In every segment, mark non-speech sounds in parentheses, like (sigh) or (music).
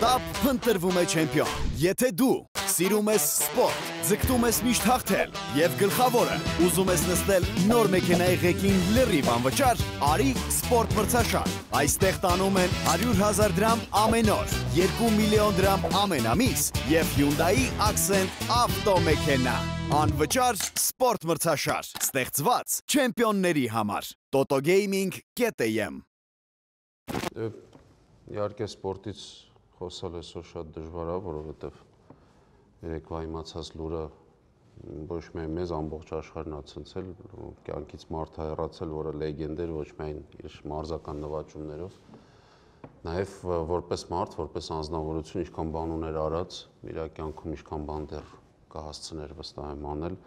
շտապ փնտրվում է չեմպիոն։ Եթե դու սիրում ես սպորտ, ձգտում ես միշտ հաղթել եւ գլխավորը ուզում ես նստել նոր մեքենայի ղեկին լրիվ անվճար, արի սպորտ մրցաշար։ Այստեղ տանում են 100.000 դրամ ամեն օր, 2 միլիոն դրամ ամեն ամիս եւ Hyundai Accent ավտոմեքենա։ Անվճար սպորտ մրցաշար, ստեղծված չեմպիոնների համար։ totogaming.am Իհարկե սպորտից խոսալ այսօր շատ դժվար է, որովհետև երեկվա իմացած լուրը ոչ միայն մեզ ամբողջ աշխարհն ա ցնցել, կյանքից մարդ ա հեռացել, որը լեգենդ էր ոչ միայն իր մարզական նվաճումներով, նաև որպես մարդ, որպես անznավորություն ինչքան բան ուներ արած, իր կյանքում ինչքան բան դեռ կհասցներ վստահ եմ անել,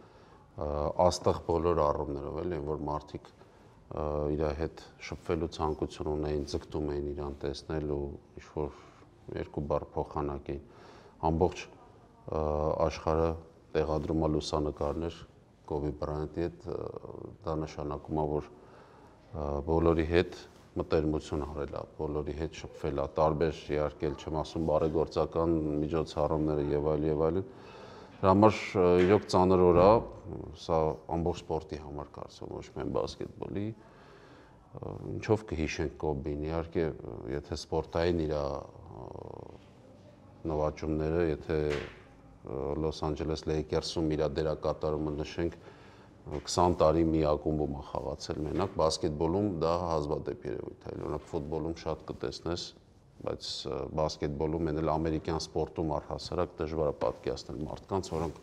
աստղ բոլոր առումներով էլի, որ մարդիկ իր հետ շփվելու ցանկություն ունեին, ձգտում էին իրան տեսնել ու ինչ որ երկու բառ փոխանակեին։ Ամբողջ աշխարհը տեղադրում է լուսանկարներ Կոբի Բրայանտի հետ, դա նշանակում է, որ բոլորի հետ մտերմություն արել է, բոլորի հետ շփվել է, տարբեր իհարկե չեմ ասում բարեգործական միջոցառումները եւ այլ եւ այլն։ Դրա համար իրոք ծանր օր է, սա ամբողջ սպորտի համար կարծում ոչ միայն բասկետբոլի, ինչով կհիշենք Կոբին։ Իհարկե, եթե սպորտային իր նվաճումները, եթե Լոս Անջելես Լեյքերսում իր դերակատարումը նշենք 20 տարի մի ակումբում է խաղացել մենակ բասկետբոլում դա հազվադեպ երևույթ է օրինակ ֆուտբոլում շատ կտեսնես բայց բասկետբոլում են էլ ամերիկյան սպորտում առհասարակ դժվար է պատկերացնել մարդկանց, որոնք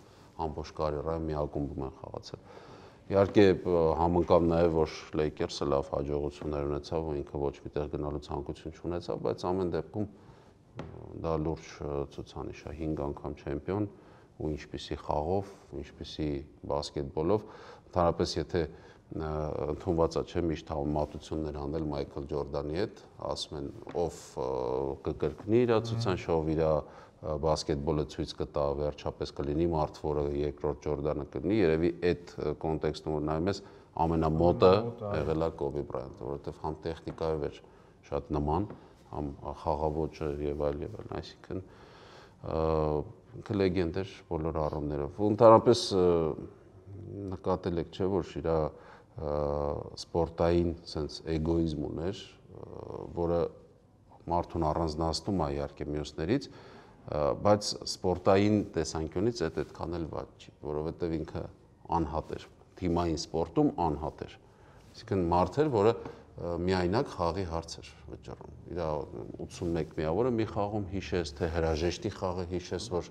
ամբողջ կարիերայում մի ակումբում են խաղացել։ Իհարկե համընկավ նաև որ Lakers-ը լավ հաջողություններ ունեցավ ու ինքը ոչ միտեղ գնալու ցանկություն չունեցավ, բայց ամեն դեպքում դա լուրջ ցուցանիշ է. 5 անգամ չեմպիոն ու ինչպիսի խաղով, ինչպիսի բասկետբոլով, ընդհանրապես եթե ընդունված է չէ միշտ համատություններ անել Մայքլ Ջորդանի հետ, ասում են ով կկրկնի իր ցուցանիշով իր բասկետբոլը ցույց կտա, վերջապես կլինի մարդ, որը երկրորդ Ջորդանը կգնի, երևի այդ կոնտեքստում որ նայում ես ամենամոտը եղել է Կոբի Բրայանտը, որովհետև համ տեխնիկայով էր շատ նման, համ խաղաոճը եւ այլ եւ այլ, այսինքն ինքը լեգենդ էր բոլոր առումներով։ Ու ընդհանրապես նկատել եք, չէ, որ իր սպորտային sense էգոիզմ ուներ, որը մարդուն առանձնացնում է իհարկե մյուսներից, բայց սպորտային տեսանկյունից այդ այդքան էլ ված չի, որովհետև ինքը անհատ էր։ Թիմային սպորտում անհատ էր։ Այսինքն մարդ էր, որը միայնակ խաղի հարց էր վճռում։ Իր 81 միավորը մի խաղում հիշես, թե հրաժեշտի խաղը հիշես, որ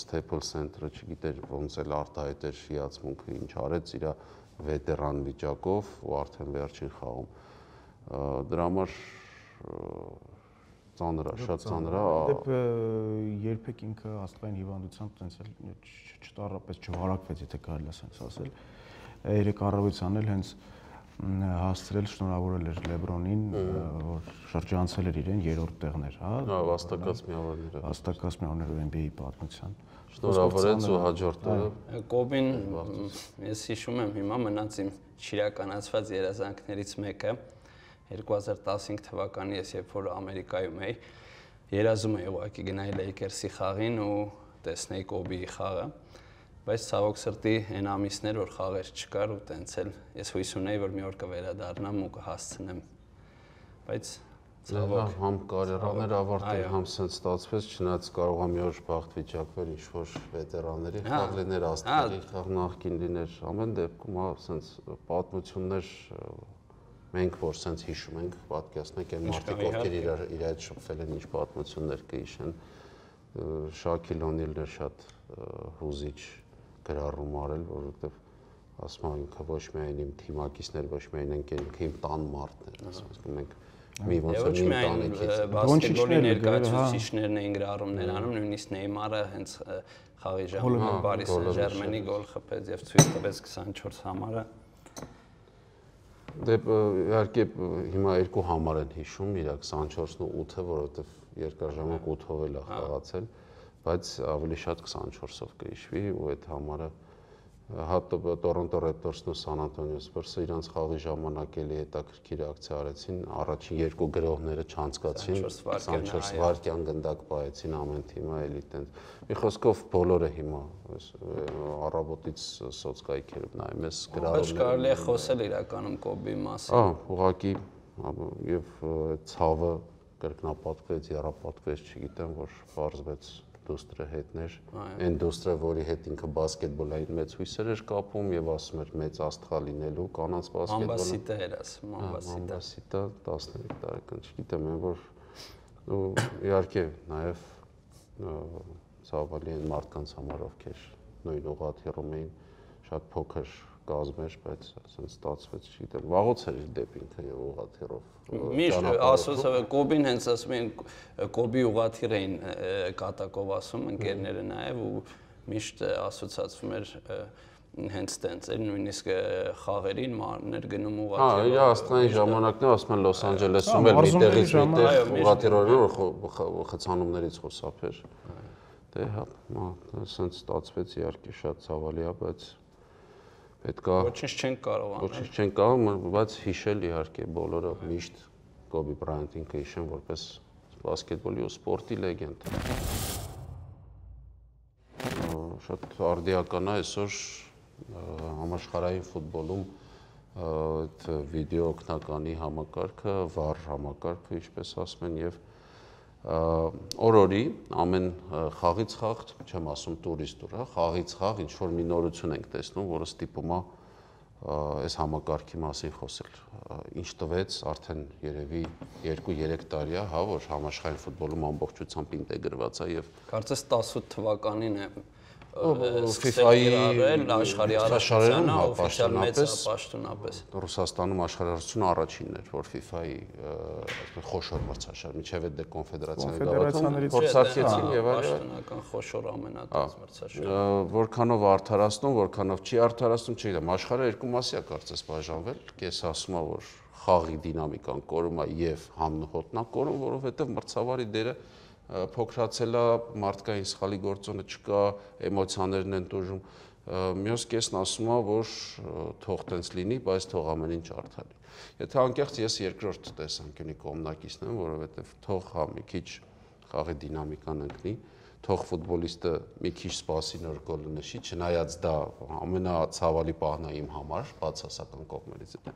Staples Center-ը չգիտեր ոնց էլ արտահայտեր հիացմունքը ինչ արեց իր վետերան վիճակով ու արդեն վերջին խաղում դրա համար ծանր է, շատ ծանր է։ Դեպ երբեք ինքը աստղային հիվանդությամբ տենց էլ չտարապես չվարակվեց, եթե կարելի է ասենց ասել։ Երեք առավոտյան էլ հենց հասցրել շնորհավորել էր Լեբրոնին, որ շրջանցել էր իրեն երրորդ տեղներ, հա։ Հա, վաստակած միավորները։ Վաստակած միավորները NBA պատմության։ Շնորհավորեց ու հաջորդ օրը Կոբին ես հիշում եմ հիմա մնաց իմ չիրականացված երազանքներից մեկը 2015 թվականի ես երբ որ Ամերիկայում էի երազում էի ուղղակի գնայի Lakers-ի խաղին ու տեսնեի Կոբիի խաղը բայց ցավոք սրտի այն ամիսներ որ խաղեր չկար ու տենց էլ ես հույս ունեի որ մի օր կվերադառնամ ու կհասցնեմ բայց Ցավոք համ կարիերաներ ավարտել, համ սենց ստացվեց, չնայած կարող է մի օր բախտ վիճակվել ինչ որ վետերանների խաղ լիներ, աստղերի խաղ նախքին լիներ, ամեն դեպքում հա սենց պատմություններ մենք որ սենց հիշում ենք, պատկերացնենք այն մարդիկ, ովքեր իրար իր հետ շփվել են, ինչ պատմություններ կհիշեն։ Շակիլ Օնիլն էր շատ հուզիչ գրառում արել, որովհետև ասում եմ ինքը ոչ միայն իմ թիմակիցներ, ոչ միայն ընկեր, ինքը իմ տան մարդն էր, ասում ենք մի ոնց որ մի տանիքից բասկետբոլի ներկայացուցիչներն էին գրառումներ անում նույնիսկ Նեյմարը հենց խաղի ժամանակ Պարիս Սեն-Ժերմենի գոլ խփեց եւ ցույց տվեց 24 համարը Դե իհարկե հիմա երկու համար են հիշում իր 24-ն ու 8-ը, որովհետև երկար ժամանակ 8-ով էլ է հա։ խաղացել, բայց ավելի շատ 24-ով կհիշվի ու այդ համարը հատ Toronto Raptors-ն ու San Antonio Spurs-ը իրանց խաղի ժամանակ էլի հետաքրքիր ակցիա արեցին, առաջին երկու գրողները չանցկացին, 24 վայրկյան գնդակ պայեցին ամեն թիմը էլի տենց։ Մի խոսքով բոլորը հիմա առավոտից սոցկայքերով նայում ես գրառումները։ Ոչ կարելի է խոսել իրականում Կոբի մասին։ Ահա, ուղղակի եւ ցավը կրկնապատկվեց, երապատկվեց, չգիտեմ, որ բարձվեց դուստրը հետներ, այն դուստրը, որի հետ ինքը բասկետբոլային մեծ հույսեր էր կապում եւ ասում էր մեծ աստղա լինելու կանանց բասկետբոլը։ Ամբասիտը էր ասում, ամբասիտը։ Ամբասիտը 13 տարեկան, չգիտեմ, այն որ իհարկե նաեւ ցավալի են մարդկանց համար ովքեր նույն ուղաթիռում էին շատ փոքր կազմեր, բայց ասենց ստացվեց, չգիտեմ, վաղոց էր դեպի ինքը եւ ուղաթիռով։ Միշտ ասոց Կոբին հենց ասում են Կոբի ուղաթիռ էին կատակով ասում ընկերները նաեւ ու միշտ ասոցացվում էր հենց տենց էր նույնիսկ խաղերին մարներ գնում ուղղաթիռ։ Հա, իր աստղային ժամանակն է, ասում են Լոս Անջելեսում էլ մի տեղից մի տեղ ուղղաթիռով խցանումներից խոսափեր։ Դե հա, ասենց ստացվեց իհարկե շատ ցավալի է, բայց պետքա ոչինչ չեն կարող անել։ Ոչինչ չեն կարող, բայց հիշել իհարկե բոլորը միշտ Կոբի Բրայանտին կհիշեն որպես բասկետբոլի ու սպորտի լեգենդ։ Շատ արդիական է այսօր համաշխարհային ֆուտբոլում այդ վիդեո օգնականի համակարգը, VAR համակարգը, ինչպես ասում են, եւ օրորի ամեն խաղից խաղ, չեմ ասում տուրից տուր, հա, խաղից խաղ ինչ որ մի նորություն ենք տեսնում, որը ստիպում է այս համակարգի մասին խոսել։ Ինչ տվեց արդեն երևի 2-3 տարի է, հա, որ համաշխարհային ֆուտբոլում ամբողջությամբ ինտեգրված է եւ կարծես 18 թվականին է FIFA-ի աշխարհի առաջնությանը օֆիցիալ մեծ պաշտոնապես Ռուսաստանում աշխարհարությունը առաջինն էր, որ FIFA-ի այսպես խոշոր մրցաշար, միջև այդ դե կոնֆեդերացիաների գավաթում փորձարկեցին եւ այլն պաշտոնական խոշոր ամենատես մրցաշար։ Որքանով արդարացնում, որքանով չի արդարացնում, չգիտեմ, աշխարհը երկու մասի է կարծես բաժանվել, կես ասում է, որ խաղի դինամիկան կորում է եւ համնհոտնա կորում, որովհետեւ մրցավարի դերը փոքրացել է մարդկային սխալի գործոնը չկա, էմոցիաներն են տոժում։ Մյուս կեսն ասում է, որ թող տենց լինի, բայց թող ամեն ինչ արդար լինի։ Եթե անկեղծ ես երկրորդ տեսանկյունի կողմնակիցն եմ, որովհետև թող հա մի քիչ խաղի դինամիկան ընկնի, թող ֆուտբոլիստը մի քիչ սպասի նոր գոլը նշի, չնայած դա ամենացավալի պահն է իմ համար, բացասական կողմերից է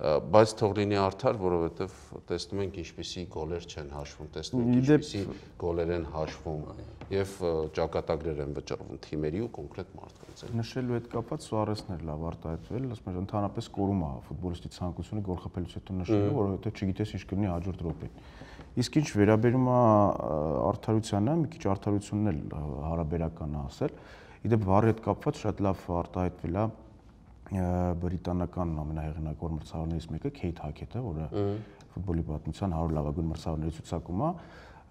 բայց թող լինի արդար, որովհետև տեսնում ենք ինչպիսի գոլեր չեն հաշվում, տեսնում ենք ինչպիսի գոլեր են հաշվում եւ ճակատագրեր են վճռվում թիմերի ու կոնկրետ մարդկանց։ Նշելու հետ կապված Սուարեսն էր լավ արտահայտվել, ասում եմ ընդհանրապես կորում է ֆուտբոլիստի ցանկությունը գոլ խփելուց հետո նշելու, որովհետև չգիտես ինչ կլինի հաջորդ րոպեն։ Իսկ ինչ վերաբերում է արդարությանը, մի քիչ արդարությունն էլ հարաբերական է ասել։ Իդեպ վառի հետ կապված շատ լավ արտահայտվել է բրիտանական ամենահեղինակավոր մրցավարներից մեկը Քեյթ Հաքետը, որը ֆուտբոլի պատմության 100 լավագույն մրցավարների ցուցակում է,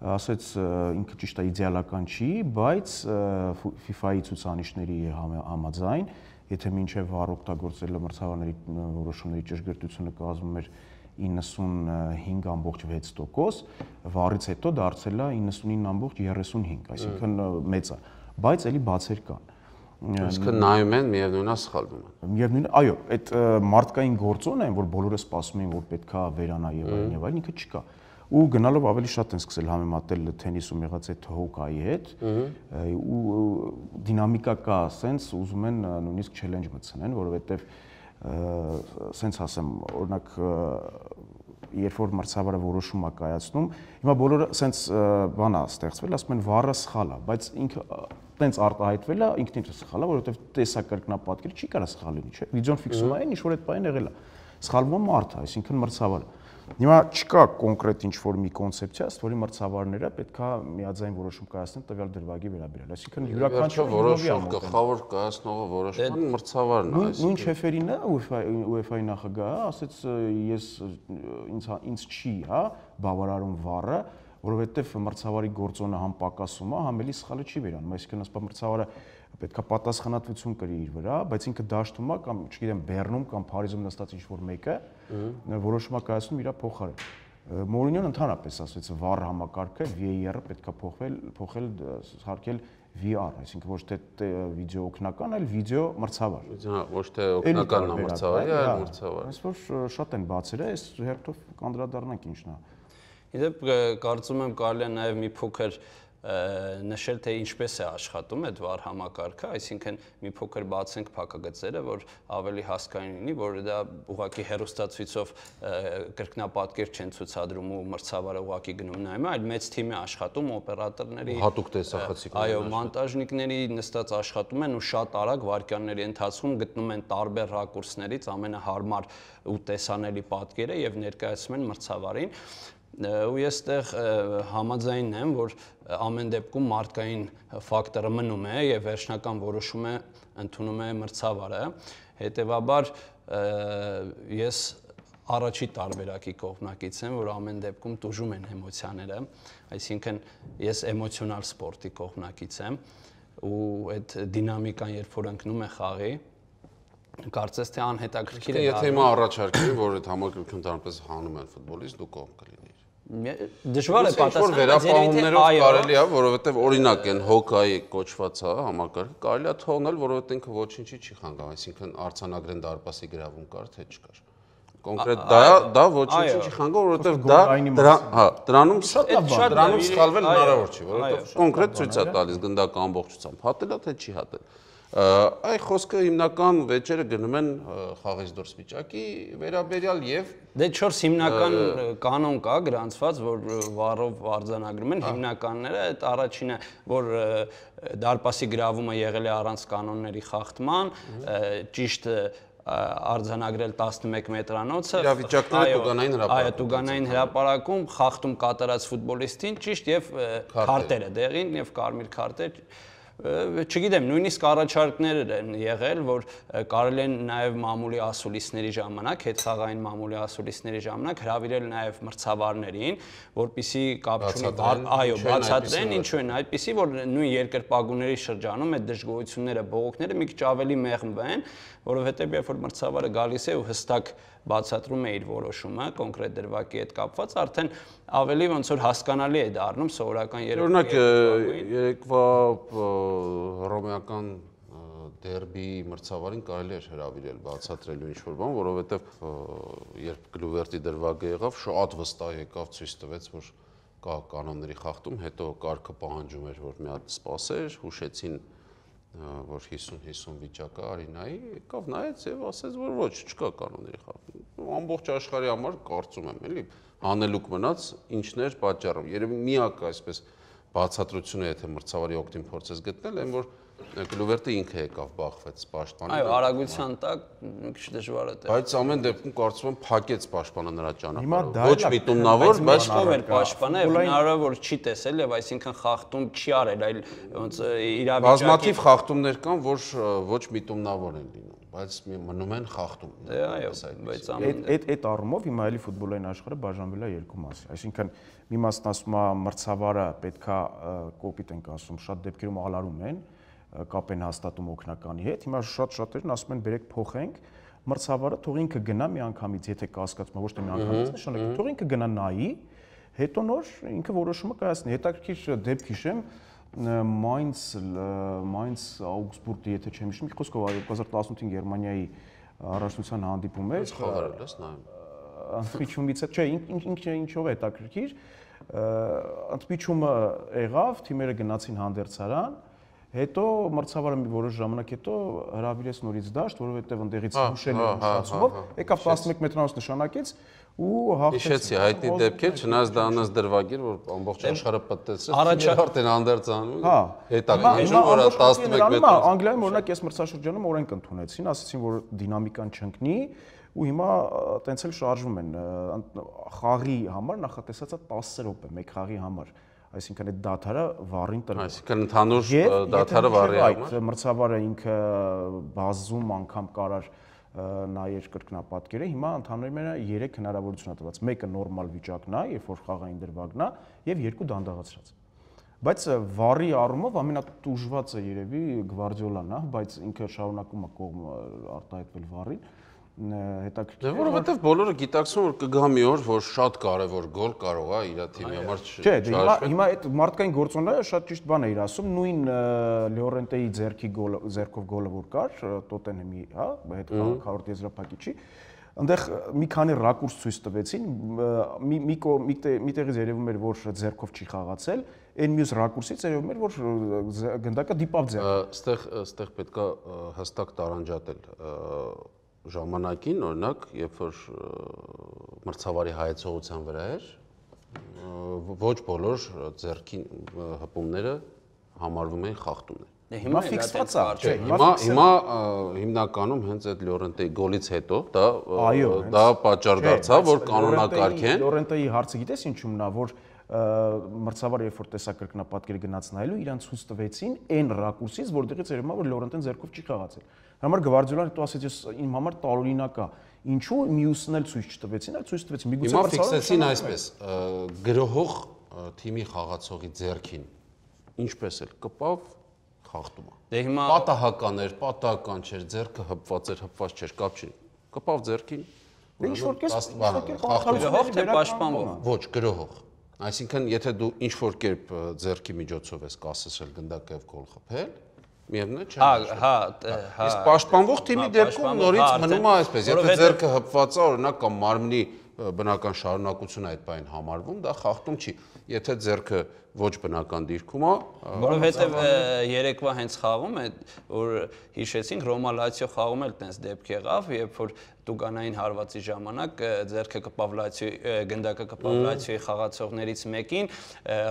ասեց ինքը ճիշտ է իդեալական չի, բայց FIFA-ի ցուցանիշների համաձայն, եթե մինչև վառ օգտագործելը մրցավարների որոշումների ճշգրտությունը կազմում էր 95.6%, վառից հետո դարձել է 99.35, այսինքն մեծ է, բայց ելի բացեր կան Այսինքն նայում են, միևնույնն է սխալվում են։ Միևնույնն, այո, այդ մարդկային գործոնը են, որ բոլորը սպասում են, որ պետքա վերանա եւ այլն եւ այլն, ինքը չկա ու գնալով ավելի շատ են սկսել համեմատել տենիսում եղած այդ հոկայի հետ ու դինամիկա կա, սենց ուզում են նույնիսկ չելենջ մտցնեն, որովհետեւ սենց ասեմ, օրինակ երբ որ մրցավարը որոշում է կայացնում, հիմա բոլորը սենց բան է ստեղծվել, ասում են վառը սխալ է, բայց ինքը տենց արտահայտվել է, ինքն ինքը սխալ է, որովհետև տեսակրկնապատկերը չի կարա սխալ լինի, չէ։ Վիդեոն ֆիքսում է այն, ինչ որ այդ բանը եղել է։ Սխալվում է մարդը, այսինքն մրցավարը։ Հիմա չկա կոնկրետ ինչ որ մի կոնցեպցիա, ըստ որի մրցավարները պետքա միաձայն որոշում կայացնեն տվյալ դրվագի վերաբերյալ։ Այսինքն յուրաքանչյուր որոշում գլխավոր կայացնողը որոշման մրցավարն է, այսինքն նույն շեֆերինը UEFA-ի նախագահը ասեց ես ինձ ինձ չի, հա, բավարարում վառը, որովհետև մրցավարի գործոնը համ պակասում է, համ էլի սխալը չի վերանում, այսինքն ասպա մրցավարը պետքա պատասխանատվություն կրի իր վրա, բայց ինքը դաշտում է կամ, չգիտեմ, Բեռնում կամ Փարիզում նստած ինչ որ մեկը որոշումա կայացնում իր փոխարեն։ Մորինյոն ընդհանրապես ասաց վառ համակարգը VAR-ը պետքա փոխվել, փոխել հարկել VR, այսինքն ոչ թե վիդեո օգնական, այլ վիդեո մրցավար։ Հա, ոչ թե օգնական մրցավարի, այլ մրցավար։ Այս որ շատ են բացել, այս հերթով կանդրադառնանք ինչն է։ Իդեպ կարծում եմ կարելի է նաև մի փոքր նշել թե ինչպես է աշխատում այդ վար համակարգը, այսինքն մի փոքր բացենք փակագծերը, որ ավելի հասկանալի լինի, որ դա ուղակի հերոստացույցով կրկնապատկեր չեն ցուցադրում ու մրցավարը ուղակի գնում նայում, այլ մեծ թիմի աշխատում օպերատորների հատուկ տեսախցիկներ։ Այո, մոնտաժնիկների նստած աշխատում են ու շատ արագ վարկյանների ընթացքում գտնում են տարբեր ռակուրսներից ամենահարմար ու տեսանելի պատկերը եւ ներկայացնում են մրցավարին ու ես այդտեղ համաձայնն եմ, որ ամեն դեպքում մարդկային ֆակտորը մնում է եւ վերջնական որոշումը ընդունում է մրցավարը։ Հետևաբար ես առաջի տարբերակի կողմնակից եմ, որ ամեն դեպքում տուժում են էմոցիաները, այսինքն ես էմոցիոնալ սպորտի կողմնակից եմ ու այդ դինամիկան երբ որ ընկնում է խաղի, կարծես թե անհետաքրքիր է։ Եթե հիմա առաջարկեին, որ այդ համակարգը ընդհանրապես հանում են ֆուտբոլիստ, դու կողմ կլինի դժվար է պատասխանել վերապահումներով կարելի է որովհետև օրինակ են հոկայի կոչված հա համակարգը կարելի է թողնել որովհետև ինքը ոչինչի չի խանգարում այսինքն արցանագրեն դարպասի գրավում կար թե չկար կոնկրետ դա դա ոչինչի չի խանգարում որովհետև դա հա դրանում շատ դրանում սխալվել հնարավոր չի որովհետև կոնկրետ ցույց է տալիս գնդակ ամբողջությամբ հատելա թե չի հատել այ խոսքը հիմնական վեճերը գնում են խաղից դուրս վիճակի վերաբերյալ եւ դե 4 հիմնական կանոն կա գրանցված որ վառով արձանագրում են հիմնականները այդ առաջինը որ դարպասի գրավումը եղել է առանց կանոնների խախտման ճիշտ արձանագրել 11 մետրանոցը իրավիճակները տուգանային հրապարակում այո տուգանային հրապարակում խախտում կատարած ֆուտբոլիստին ճիշտ եւ քարտերը դեղին եւ կարմիր քարտեր չգիտեմ, նույնիսկ առաջարկներ են եղել, որ կարելի են նաև մամուլի ասուլիսների ժամանակ, հետխաղային մամուլի ասուլիսների ժամանակ հravirել նաև մրցավարներին, որpիսի կապ չունի, այո, բացատրեն ինչու են այդպիսի, որ նույն երկրպագուների շրջանում այդ դժգոհությունները, բողոքները մի քիչ ավելի մեղմվեն, որովհետև երբ որ մրցավարը գալիս է ու հստակ բացատրում է իր որոշումը կոնկրետ դրվագի հետ կապված, արդեն ավելի ոնց որ հասկանալի է դառնում սովորական երեկույթ։ Օրինակ երեկվա հռոմեական դերբի մրցավարին կարելի էր հրավիրել բացատրելու ինչ որ բան, որովհետև երբ գլուվերտի դրվագը եղավ, շատ վստահ եկավ, ցույց տվեց, որ կա կանոնների խախտում, հետո կարգը պահանջում էր, որ մի հատ սпасեր, հուշեցին որ 50-50 վիճակը Արինայի եկավ նայեց եւ ասեց որ ոչ չկա կանոնների խախտում ամբողջ աշխարհի համար կարծում եմ էլի հանելուկ մնաց ինչներ պատճառով երևի միակ այսպես բացատրությունը եթե մրցավարի օկտին փորձես գտնել այն որ Գլուվերտը ինքը եկավ բախվեց պաշտպանի։ Այո, արագության տակ մի քիչ դժվար է դա։ Բայց ամեն դեպքում կարծում եմ փակեց պաշտպանը նրա ճանապարհը։ Ոչ միտումնավոր, բայց ով էր պաշտպանը, հնարավոր որ չի տեսել եւ այսինքն խախտում չի արել, այլ ոնց իրավիճակի Բազմաթիվ խախտումներ կան, որ ոչ միտումնավոր են լինում բայց մնում են խախտում։ Դե այո, բայց ամեն այդ այդ առումով հիմա էլի ֆուտբոլային աշխարհը բաժանվել է երկու մասի։ Այսինքն մի մասն ասում է մրցավարը պետքա կոպիտ ենք ասում, շատ դեպքերում ալարում են, կապ են հաստատում օկնականի հետ։ Հիմա շատ շատերն ասում են բերեք փոխենք մրցավարը, թող ինքը գնա մի անգամից, եթե կասկածում ոչ թե մի անգամից, նշանակի թող ինքը գնա նայի, հետո նոր ինքը որոշումը կայացնի։ Հետաքրքիր դեպք հիշեմ, Mainz Mainz Augsburg-ի, եթե չեմ հիշում, խոսքով 2018-ին Գերմանիայի առաջնության հանդիպում էր։ Խաղարել ես նայում։ Ընդմիջումից է, չէ, ինչ ինչով է հետաքրքիր։ Ընդմիջումը եղավ, թիմերը գնացին հանդերձարան, Հետո մրցավարը մի որոշ ժամանակ հետո հravirեց նորից դաշտ, որովհետև ընդեղից հուշել էր հուշացումով, եկավ 11 մետրանոց նշանակեց ու հաղթեց։ Հիշեցի հայտնի դեպքեր, չնայած դա անց դրվագիր, որ ամբողջ աշխարհը պատտեցրեց, առաջարդ են անդերձանում։ Հա, հետաքրքիր որ 11 մետր։ Անգլիայում օրինակ ես մրցաշրջանում օրենք ընդունեցին, ասացին որ դինամիկան չընկնի ու հիմա տենց էլ շարժվում են խաղի համար նախատեսածա 10 րոպե մեկ խաղի համար այսինքն այդ դաթարը վառին տրվում։ Այսինքն ընդհանուր դաթարը վառի համար։ Այդ մրցավարը ինքը բազում անգամ կարար նայեր կրկնապատկերը, հիմա ընդհանրապես 3 հնարավորություն է տված։ Մեկը նորմալ վիճակն է, երբ որ խաղային դրվագն է, եւ երկու դանդաղացրած։ Բայց վառի առումով ամենատուժվածը երևի Գվարդիոլան է, բայց ինքը շարունակում է կողմ արտահայտվել վառին հետաքրքիր։ Դե որովհետև բոլորը գիտակցում որ կգա մի օր, որ շատ կարևոր գոլ կարող է իր թիմի համար Չէ, դե հիմա հիմա այդ մարդկային գործոնները շատ ճիշտ բան է իր ասում, նույն Լյորենտեի ձերքի գոլը, ձերքով գոլը որ կար Տոտենհեմի, հա, այդ քաղաքավոր եզրափակիչի, այնտեղ մի քանի ռակուրս ցույց տվեցին, մի մի մի տեղից երևում էր, որ ձերքով չի խաղացել, այն մյուս ռակուրսից երևում էր, որ գնդակը դիպավ ձեռ։ Այստեղ այստեղ պետքա հստակ տարանջատել ժամանակին, օրինակ, երբ որ մրցավարի հայեցողության վրա էր, ոչ բոլոր ձերքին հպումները համարվում են խախտումներ։ Դե հիմա ֆիքսված է, չէ, հիմա հիմա հիմնականում հենց այդ Լորենտեի գոլից հետո դա դա պատճառ դարձավ, որ կանոնակարգեն։ Լորենտեի հարցը գիտես ինչու՞մն է, որ մրցավար երբ որ տեսա կրկնապատկերը գնաց նայելու, իրան ցույց տվեցին այն ռակուրսից, որտեղից երևում է որ Լորենտեն ձեռքով չի խաղացել։ Համար Գվարդիոլան հետո ասեց, ես իմ համար տարօրինակ է։ Ինչու մյուսն էլ ցույց չտվեցին, այլ ցույց տվեցին։ Միգուցե Հիմա ֆիքսեցին այսպես, գրողող թիմի խաղացողի ձեռքին ինչպես էլ կպավ խախտումը։ Դե հիմա պատահական էր, պատահական չէր, ձեռքը հպված էր, հպված չէր, կապ չի։ Կպավ ձեռքին։ Ինչ որ կես գրողող թե պաշտպանող։ Ոչ, գրողող։ Այսինքն, եթե դու ինչ որ կերպ ձեռքի միջոցով ես կասեցել գնդակը եւ գոլ խփել, միևնույն է չէ։ Հա, հա, հա։ Իսկ պաշտպանվող թիմի դեպքում նորից մնում է այսպես, եթե ձեռքը հպված է, օրինակ կամ մարմնի բնական շարունակությունը այդ բային համարվում, դա խախտում չի։ Եթե ձեռքը ոչ բնական դիրքում է, որովհետև երեկվա հենց խաղում է, որ հիշեցինք Ռոմա Լացիո խաղում էլ տենց դեպք եղավ, երբ որ տուգանային հարվածի ժամանակ ձերքը կպավ Լացիո գնդակը կպավ Լացիոյի խաղացողներից մեկին,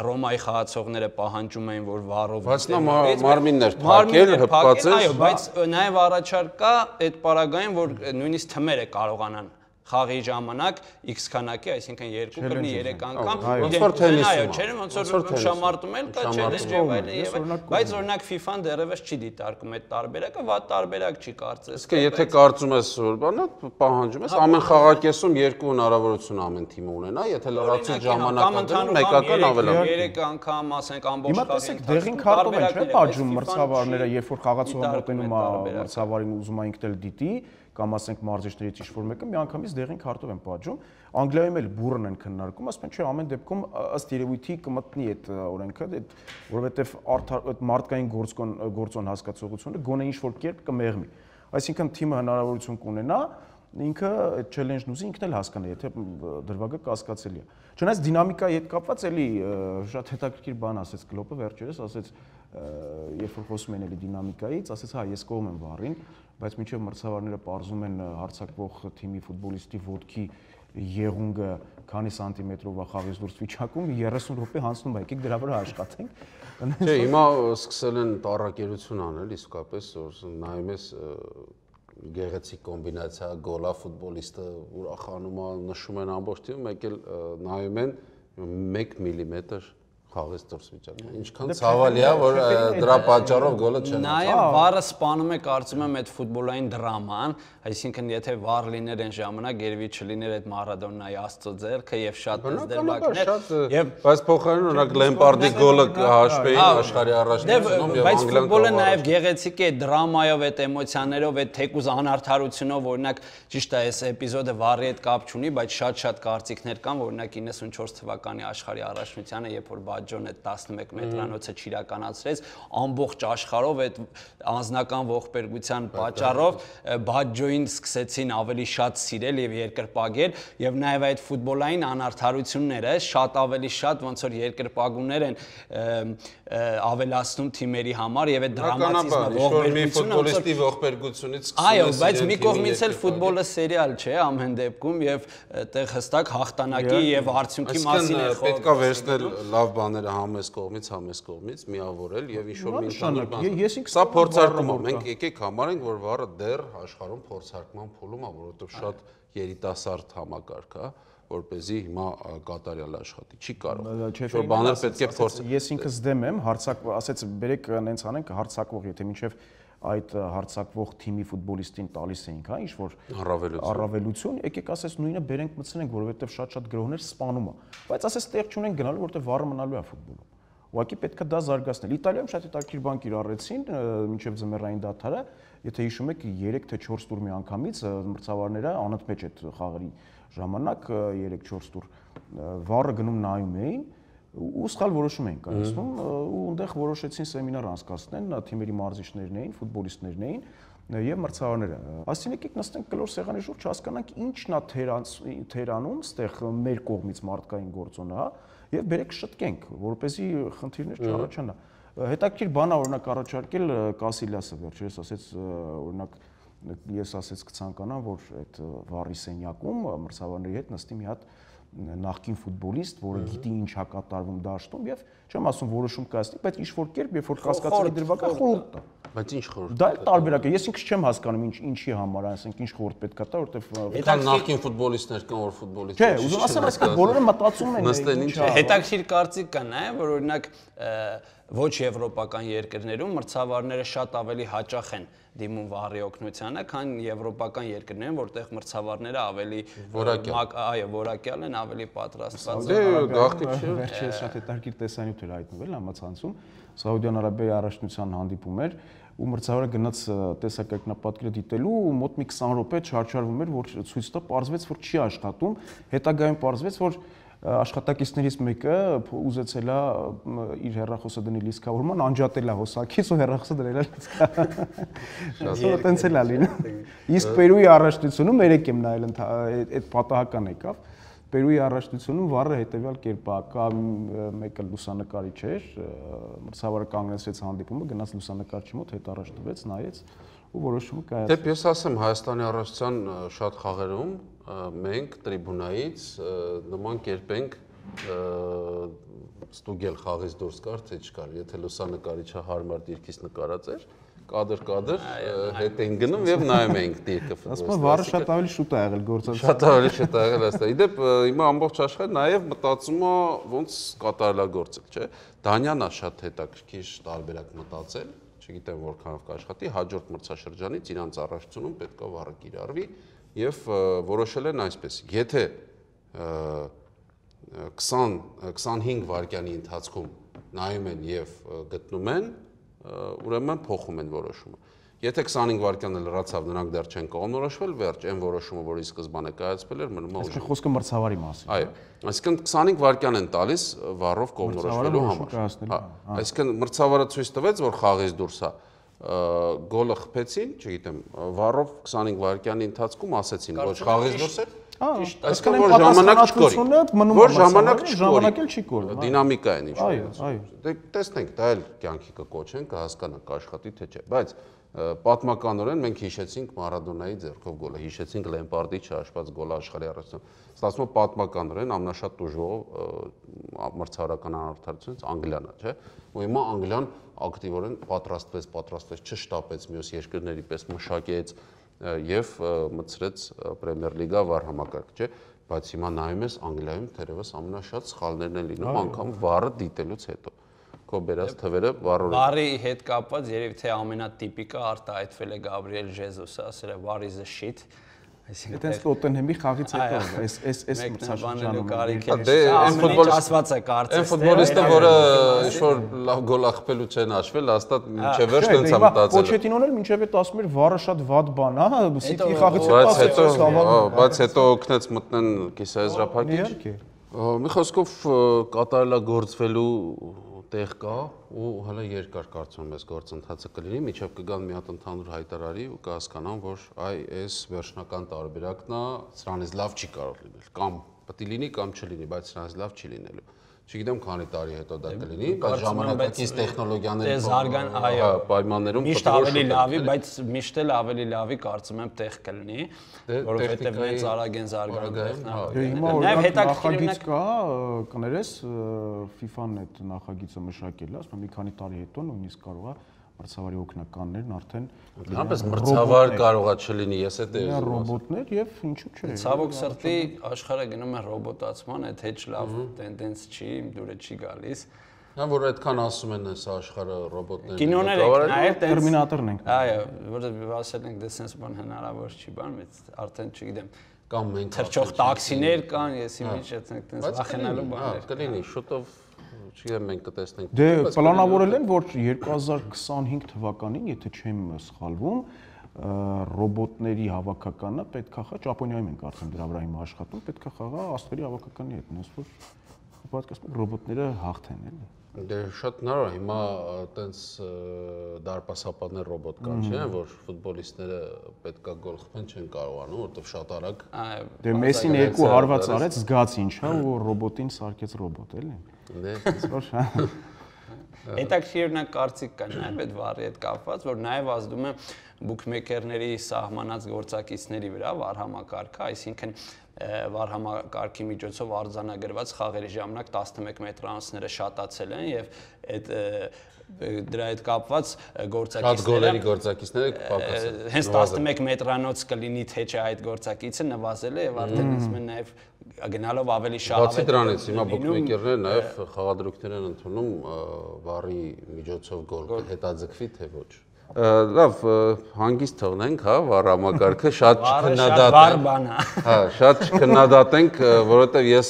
Ռոմայի խաղացողները պահանջում էին, որ վառով Բայց նա մարմինն էր փակել, էր։ Այո, բայց նաև առաջարկ կա այդ պարագային, որ նույնիսկ թմերը կարողանան խաղի ժամանակ X քանակի, այսինքն 2 կլինի 3 անգամ, ոնց որ թենիսում, այո, չէ՞ ոնց որ շամարտում էլ կա, չելենջ եւ այլն, բայց օրինակ FIFA-ն դեռևս չի դիտարկում այդ տարբերակը, վատ տարբերակ չի կարծես։ Իսկ եթե կարծում ես որ բանա պահանջում ես ամեն խաղակեսում երկու հնարավորություն ամեն թիմը ունենա, եթե լրացուցիչ ժամանակ դնում մեկական ավելին 3 անգամ, ասենք ամբողջ խաղի։ Հիմա տեսեք դեղին քարտով են չէ՞ պատժում մրցավարները, երբ որ խաղացողը մոտենում է մրցավարին ուզում է ինքն էլ դիտի, կամ ասենք մարզիչներից ինչ-որ մեկը միանգամից դեղին քարտով են պատժում։ Անգլիայում էլ բուրըն են քննարկում, ասում են չէ, ամեն դեպքում ըստ երևույթի կմտնի այդ օրենքը, այդ որովհետև այդ մարդկային գործոն գործոն հասկացողությունը գոնե ինչ-որ կերպ կմեղմի։ Այսինքն թիմը հնարավորություն կունենա ինքը challenge-ն ուզի ինքն էլ հասկանա, եթե դրվագը կասկածելի է։ Չնայած դինամիկայի հետ կապված էլի շատ հետաքրքիր բան ասեց Կլոպը վերջերս, ասեց երբ որ խոսում են էլի դինամիկայից, ասեց հա ես կողմ եմ վառին, բայց մինչև մրցավարները parzum են հարցակվող թիմի ֆուտբոլիստի ոդքի եղունգը քանի սանտիմետրով է խաղից դուրս վիճակում 30 րոպե հանցնում է եկեք դրա վրա աշխատենք (laughs) չէ հիմա սկսել են տարակերություն անել իսկապես որ նայում ես գեղեցիկ կոմբինացիա գոլա ֆուտբոլիստը ուրախանում է նշում են ամբողջ թիմը մեկ էլ նայում են 1 մմ խաղից դուրս վիճակը։ Ինչքան ցավալի է, որ դրա պատճառով գոլը չեն։ Նաև վառը սպանում է, կարծում եմ, այդ ֆուտբոլային դրաման, այսինքն եթե վառ լիներ այն ժամանակ, երևի չլիներ այդ Մարադոնայի աստծո ձեռքը եւ շատ դերբակներ։ Եվ բայց փոխարեն օրինակ Լեմպարդի գոլը հաշվեին հա, աշխարհի առաջնությունում եւ Բայց ֆուտբոլը նաև գեղեցիկ է դրամայով, այդ էմոցիաներով, այդ թեկուզ անարթարությունով, օրինակ ճիշտ է, այս էպիզոդը վառի հետ կապ չունի, բայց շատ-շատ կարծիքներ կան, օրինակ 94 թվականի աշխարհի առաջնությանը, երբ որ Բաջոն այդ 11 մետրանոցը չիրականացրեց, ամբողջ աշխարհով այդ անձնական ողբերգության պատճառով Բաջոին սկսեցին ավելի շատ սիրել եւ երկրպագել եւ նաեւ այդ ֆուտբոլային անարթարությունները շատ ավելի շատ ոնց որ երկրպագուներ են ավելացնում թիմերի համար եւ այդ դրամատիզմը ողբերգությունը ֆուտբոլիստի ողբերգությունից Այո, բայց մի կողմից էլ ֆուտբոլը սերիալ չէ ամեն դեպքում եւ այդտեղ հստակ հաղթանակի եւ արդյունքի մասին է խոսքը։ Պետքա վերցնել լավ բան բաները համես կողմից, համես կողմից միավորել եւ ինչ որ մի բան։ Ես ինքս սա փորձարկում եմ։ Մենք եկեք համարենք, որ վառը դեռ աշխարհում փորձարկման փուլում է, որովհետեւ շատ երիտասարդ համակարգ է որ เป զի հիմա կատարյալ աշխատի։ Չի կարող։ Որ բաներ պետք է փորձ։ Ես ինքս դեմ եմ, հարցակ ասեց, բերեք նենց անենք հարցակվող, եթե մինչև այդ հարցակվող թիմի ֆուտբոլիստին տալիս էինք, հա, ինչ որ առավելություն։ Առավելություն, եկեք ասես նույնը բերենք մտցնենք, որովհետև շատ-շատ գրողներ սպանում է։ Բայց ասես տեղ չունենք գնալու, որովհետև վառը մնալու է ֆուտբոլում։ Ուղղակի պետքա դա զարգացնել։ Իտալիայում շատ հետաքրքիր բան կիրառեցին մինչև ձմեռային դադարը, եթե հիշում եք 3 թե 4 տուր մի անգամից մրցավարները անընդմեջ այդ խաղերի ժամանակ 3-4 տուր վառը գնում նայում էին ու սխալ որոշում էին կայացնում ու այնտեղ որոշեցին սեմինար անցկացնեն, թիմերի մարզիչներն էին, ֆուտբոլիստներն էին եւ մրցավարները։ Այսինքն եկեք նստենք կլոր սեղանի շուրջ հասկանանք ինչն է թերանում, ստեղ մեր կողմից մարդկային գործոնը, հա, եւ բերեք շտկենք, որպեսզի խնդիրներ չառաջանա։ Հետաքրքիր բան է օրինակ առաջարկել Կասիլիասը վերջերս ասեց օրինակ ես ասեց կցանկանամ որ այդ վառի սենյակում մրցավարների հետ նստի մի հատ նախկին ֆուտբոլիստ, որը գիտի ինչ է կատարվում դաշտում եւ չեմ ասում որոշում կայացնի, բայց ինչ որ կերպ, երբ որ կասկածելի դրվագ է խորհուրդ տա։ Բայց ինչ խորհուրդ։ Դա էլ տարբերակ է։ Ես ինքս չեմ հասկանում ինչ ինչի համար, ասենք ինչ խորհուրդ պետք է տա, որովհետեւ Հետան նախկին ֆուտբոլիստներ կան, որ ֆուտբոլիստ։ Չէ, ուզում ասեմ, այսինքն բոլորը մտածում են։ Նստեն ինչ։ Հետաքրիր կարծիք կա նաև, որ օրինակ ոչ եվրոպական երկրներում մրցավարները շատ ավելի հաճախ են դիմում վառի օգնությանը, քան եվրոպական երկրներում, որտեղ մրցավարները ավելի որակյալ, այո, որակյալ են, ավելի պատրաստված են։ Դե գաղտնիք չէ։ Վերջերս շատ հետաքրքիր տեսանյութ էր հայտնվել համացանցում Սաուդյան Արաբիայի առաջնության հանդիպում էր ու մրցավարը գնաց տեսակակնապատկերը դիտելու ու մոտ մի 20 րոպե չարչարվում էր որ ցույց տա, parzվեց որ չի աշխատում, հետագայում parzվեց որ աշխատակիցներից մեկը ուզեցել է իր հերախոսը դնել լիսկավորման, անջատել է հոսակից ու հերախոսը դրել է լիսկա։ Շասը տենց էլ է լինում։ Իսկ Պերուի առաջնությունում երեք եմ նայել այդ պատահական եկավ։ Պերուի առաջնությունում վառը հետեւյալ կերպա կա մեկը լուսանկարիչ էր, մրցավարը կանգնեցրեց հանդիպումը, գնաց լուսանկարչի մոտ, հետ առաջ տվեց, նայեց ու որոշումը կայացրեց։ Դե ես ասեմ Հայաստանի առաջնության շատ խաղերում մենք տրիբունայից նման կերպ ենք ստուգել խաղից դուրս կար թե չկար։ Եթե լուսանկարիչը հարմար դիրքից նկարած էր, կադր կադր հետ էին գնում եւ նայում էինք դիրքը ֆուտբոլիստը։ Ասում եմ վառը շատ ավելի շուտ է եղել գործած։ Շատ ավելի շուտ է եղել ասա։ Իդեպ հիմա ամբողջ աշխարհը նաեւ մտածում է ոնց կատարելագործել, չէ։ Դանյանա շատ հետաքրքիր տարբերակ մտածել, չգիտեմ որքանով կաշխատի, հաջորդ մրցաշրջանից իրանց առաջությունում պետքա վառը կիրառվի եւ որոշել են այսպես. եթե 20 25 վայրկյանի ընթացքում նայում են եւ գտնում են, ուրեմն փոխում են որոշումը։ Եթե 25 վայրկյանը լրացավ, նրանք դեռ չեն կողմնորոշվել, վերջ, այն որոշումը, որի սկզբանը կայացվել էր, մնում է ուժի։ Այսինքն խոսքը մրցավարի մասին։ Այո։ Այսինքն 25 վայրկյան են տալիս վառով կողմնորոշվելու համար։ Հա, այսինքն մրցավարը ցույց տվեց, որ խաղից դուրս է գոլը խփեցին, չգիտեմ, վառով 25 վայրկյանի ընթացքում ասեցին, ոչ խաղից դուրս է։ Այսինքն որ ժամանակ չկորի։ Որ ժամանակ չկորի։ Ժամանակ էլ չի կորի։ Դինամիկա են ինչ։ Այո, այո։ Դե տեսնենք, դա էլ կյանքի կկոչեն, կհասկանանք աշխատի թե չէ, բայց պատմականորեն մենք հիշեցինք Մարադոնայի ձեռքով գոլը, հիշեցինք Լեմպարդի չհաշված գոլը աշխարհի առաջին։ Ստացվում է պատմականորեն ամնաշատ տուժող մրցարական անարդարությունից Անգլիան է, չէ՞։ Ու հիմա Անգլիան ակտիվորեն պատրաստվեց, պատրաստվեց, չշտապեց մյուս երկրների պես մշակեց եւ մցրեց Պրեմիեր լիգա վար համակարգ, չէ՞։ Բայց հիմա նայում ես Անգլիայում թերևս ամենաշատ սխալներն են լինում անգամ վառը դիտելուց հետո քո բերած թվերը վառորեն։ Վառի հետ կապված երևի թե ամենատիպիկը արտահայտվել է Գաբրիել Ժեզուսը, ասել է War is a shit Այսինքն այդպես Տոտենհեմի խաղից հետո այս այս այս մրցաշրջանում դե այն ֆուտբոլիստ ասված է կարծես այն ֆուտբոլիստը որը ինչ որ լավ գոլ ախպելու չեն հաշվել հաստատ մինչև վերջ տենց է մտածել Պոչետինոն էլ մինչև այդ ասում էր վառը շատ վատ բան է Սիթի խաղից հետո բայց հետո օգնեց մտնեն կիսաեզրափակիչ Իհարկե Մի խոսքով կատարելագործվելու տեղ կա ու հələ երկար կարծում եմ այս գործընթացը կլինի, միջև կգան մի հատ ընդհանուր հայտարարի ու կհասկանան, որ այ այս վերջնական տարբերակն է, սրանից լավ չի կարող լինել, կամ պետք է լինի կամ չլինի, բայց սրանից լավ չի լինելու չգիտեմ քանի տարի հետո դա կլինի, բայց ժամանակակից տեխնոլոգիաների զարգան, այո, պայմաններում միշտ ավելի լավի, բայց միշտ էլ ավելի լավի կարծում եմ տեղ կլինի, դե, որովհետև մեծ արագ են զարգանում տեխնոլոգիաները։ Հիմա օրինակ նախագիծ կա, կներես FIFA-ն այդ նախագիծը մշակել է, ասում եմ մի քանի տարի հետո նույնիսկ կարող է մրցավարի օգնականներն արդեն հապես մրցավար կարողա չլինի, ես այդ է ռոբոտներ եւ ինչու՞ չէ։ Ցավոք սրտի աշխարհը գնում է ռոբոտացման, այդ հեչ լավ տենդենս չի, իմ դուրը չի գալիս։ Նա որ այդքան ասում են այս աշխարհը ռոբոտներ Կինոներ եք նայել, Տերմինատորն ենք։ Այո, որը ասել ենք դե sense բան հնարավոր չի բան, բայց արդեն չգիտեմ կամ մենք թրջող տաքսիներ կան, եսի մեջ այդպես վախենալու բաներ։ Կլինի շուտով չգիտեմ մենք կտեսնենք։ Դե պլանավորել են, որ 2025 թվականին, եթե չեմ սխալվում, ռոբոտների հավաքականը պետքա խաղա Ճապոնիայում ենք արդեն դրա վրա հիմա աշխատում, պետքա խաղա աստղերի հավաքականի հետ, նույնիսկ որ պատկասում ռոբոտները հաղթեն, էլի։ Դե շատ նոր է, հիմա տենց դարպասապաններ ռոբոտ կան, չէ՞, որ ֆուտբոլիստները պետքա գոլ խփեն չեն կարողանում, որովհետև շատ արագ։ Դե Մեսին երկու հարված արեց, զգաց ինչա, որ ռոբոտին սարքեց ռոբոտ, էլի։ Դե Որ հա Հետաքրքիրն կարծիք կա նաև այդ վառի հետ կապված, որ նաև ազդում է բուքմեյքերների սահմանած գործակիցների վրա վարհամակարգը, այսինքն վարհամակարգի միջոցով արձանագրված խաղերի ժամանակ 11 մետրանոցները շատացել են եւ այդ դրա հետ կապված գործակիցները Շատ գոլերի գործակիցները պակաս։ հենց 11 մետրանոց կլինի թե չէ այդ գործակիցը նվազել է եւ արդեն ինձ մեն նաեւ գնալով ավելի շահավետ Բացի դրանից հիմա բուկմեյքերները նաև խաղադրույքներ են ընդունում վարի միջոցով գոլ հետաձգվի թե ոչ։ Լավ, հանգիստ թողնենք, հա, վառամակարգը շատ չքննադատենք։ Հա, շատ չքննադատենք, որովհետև ես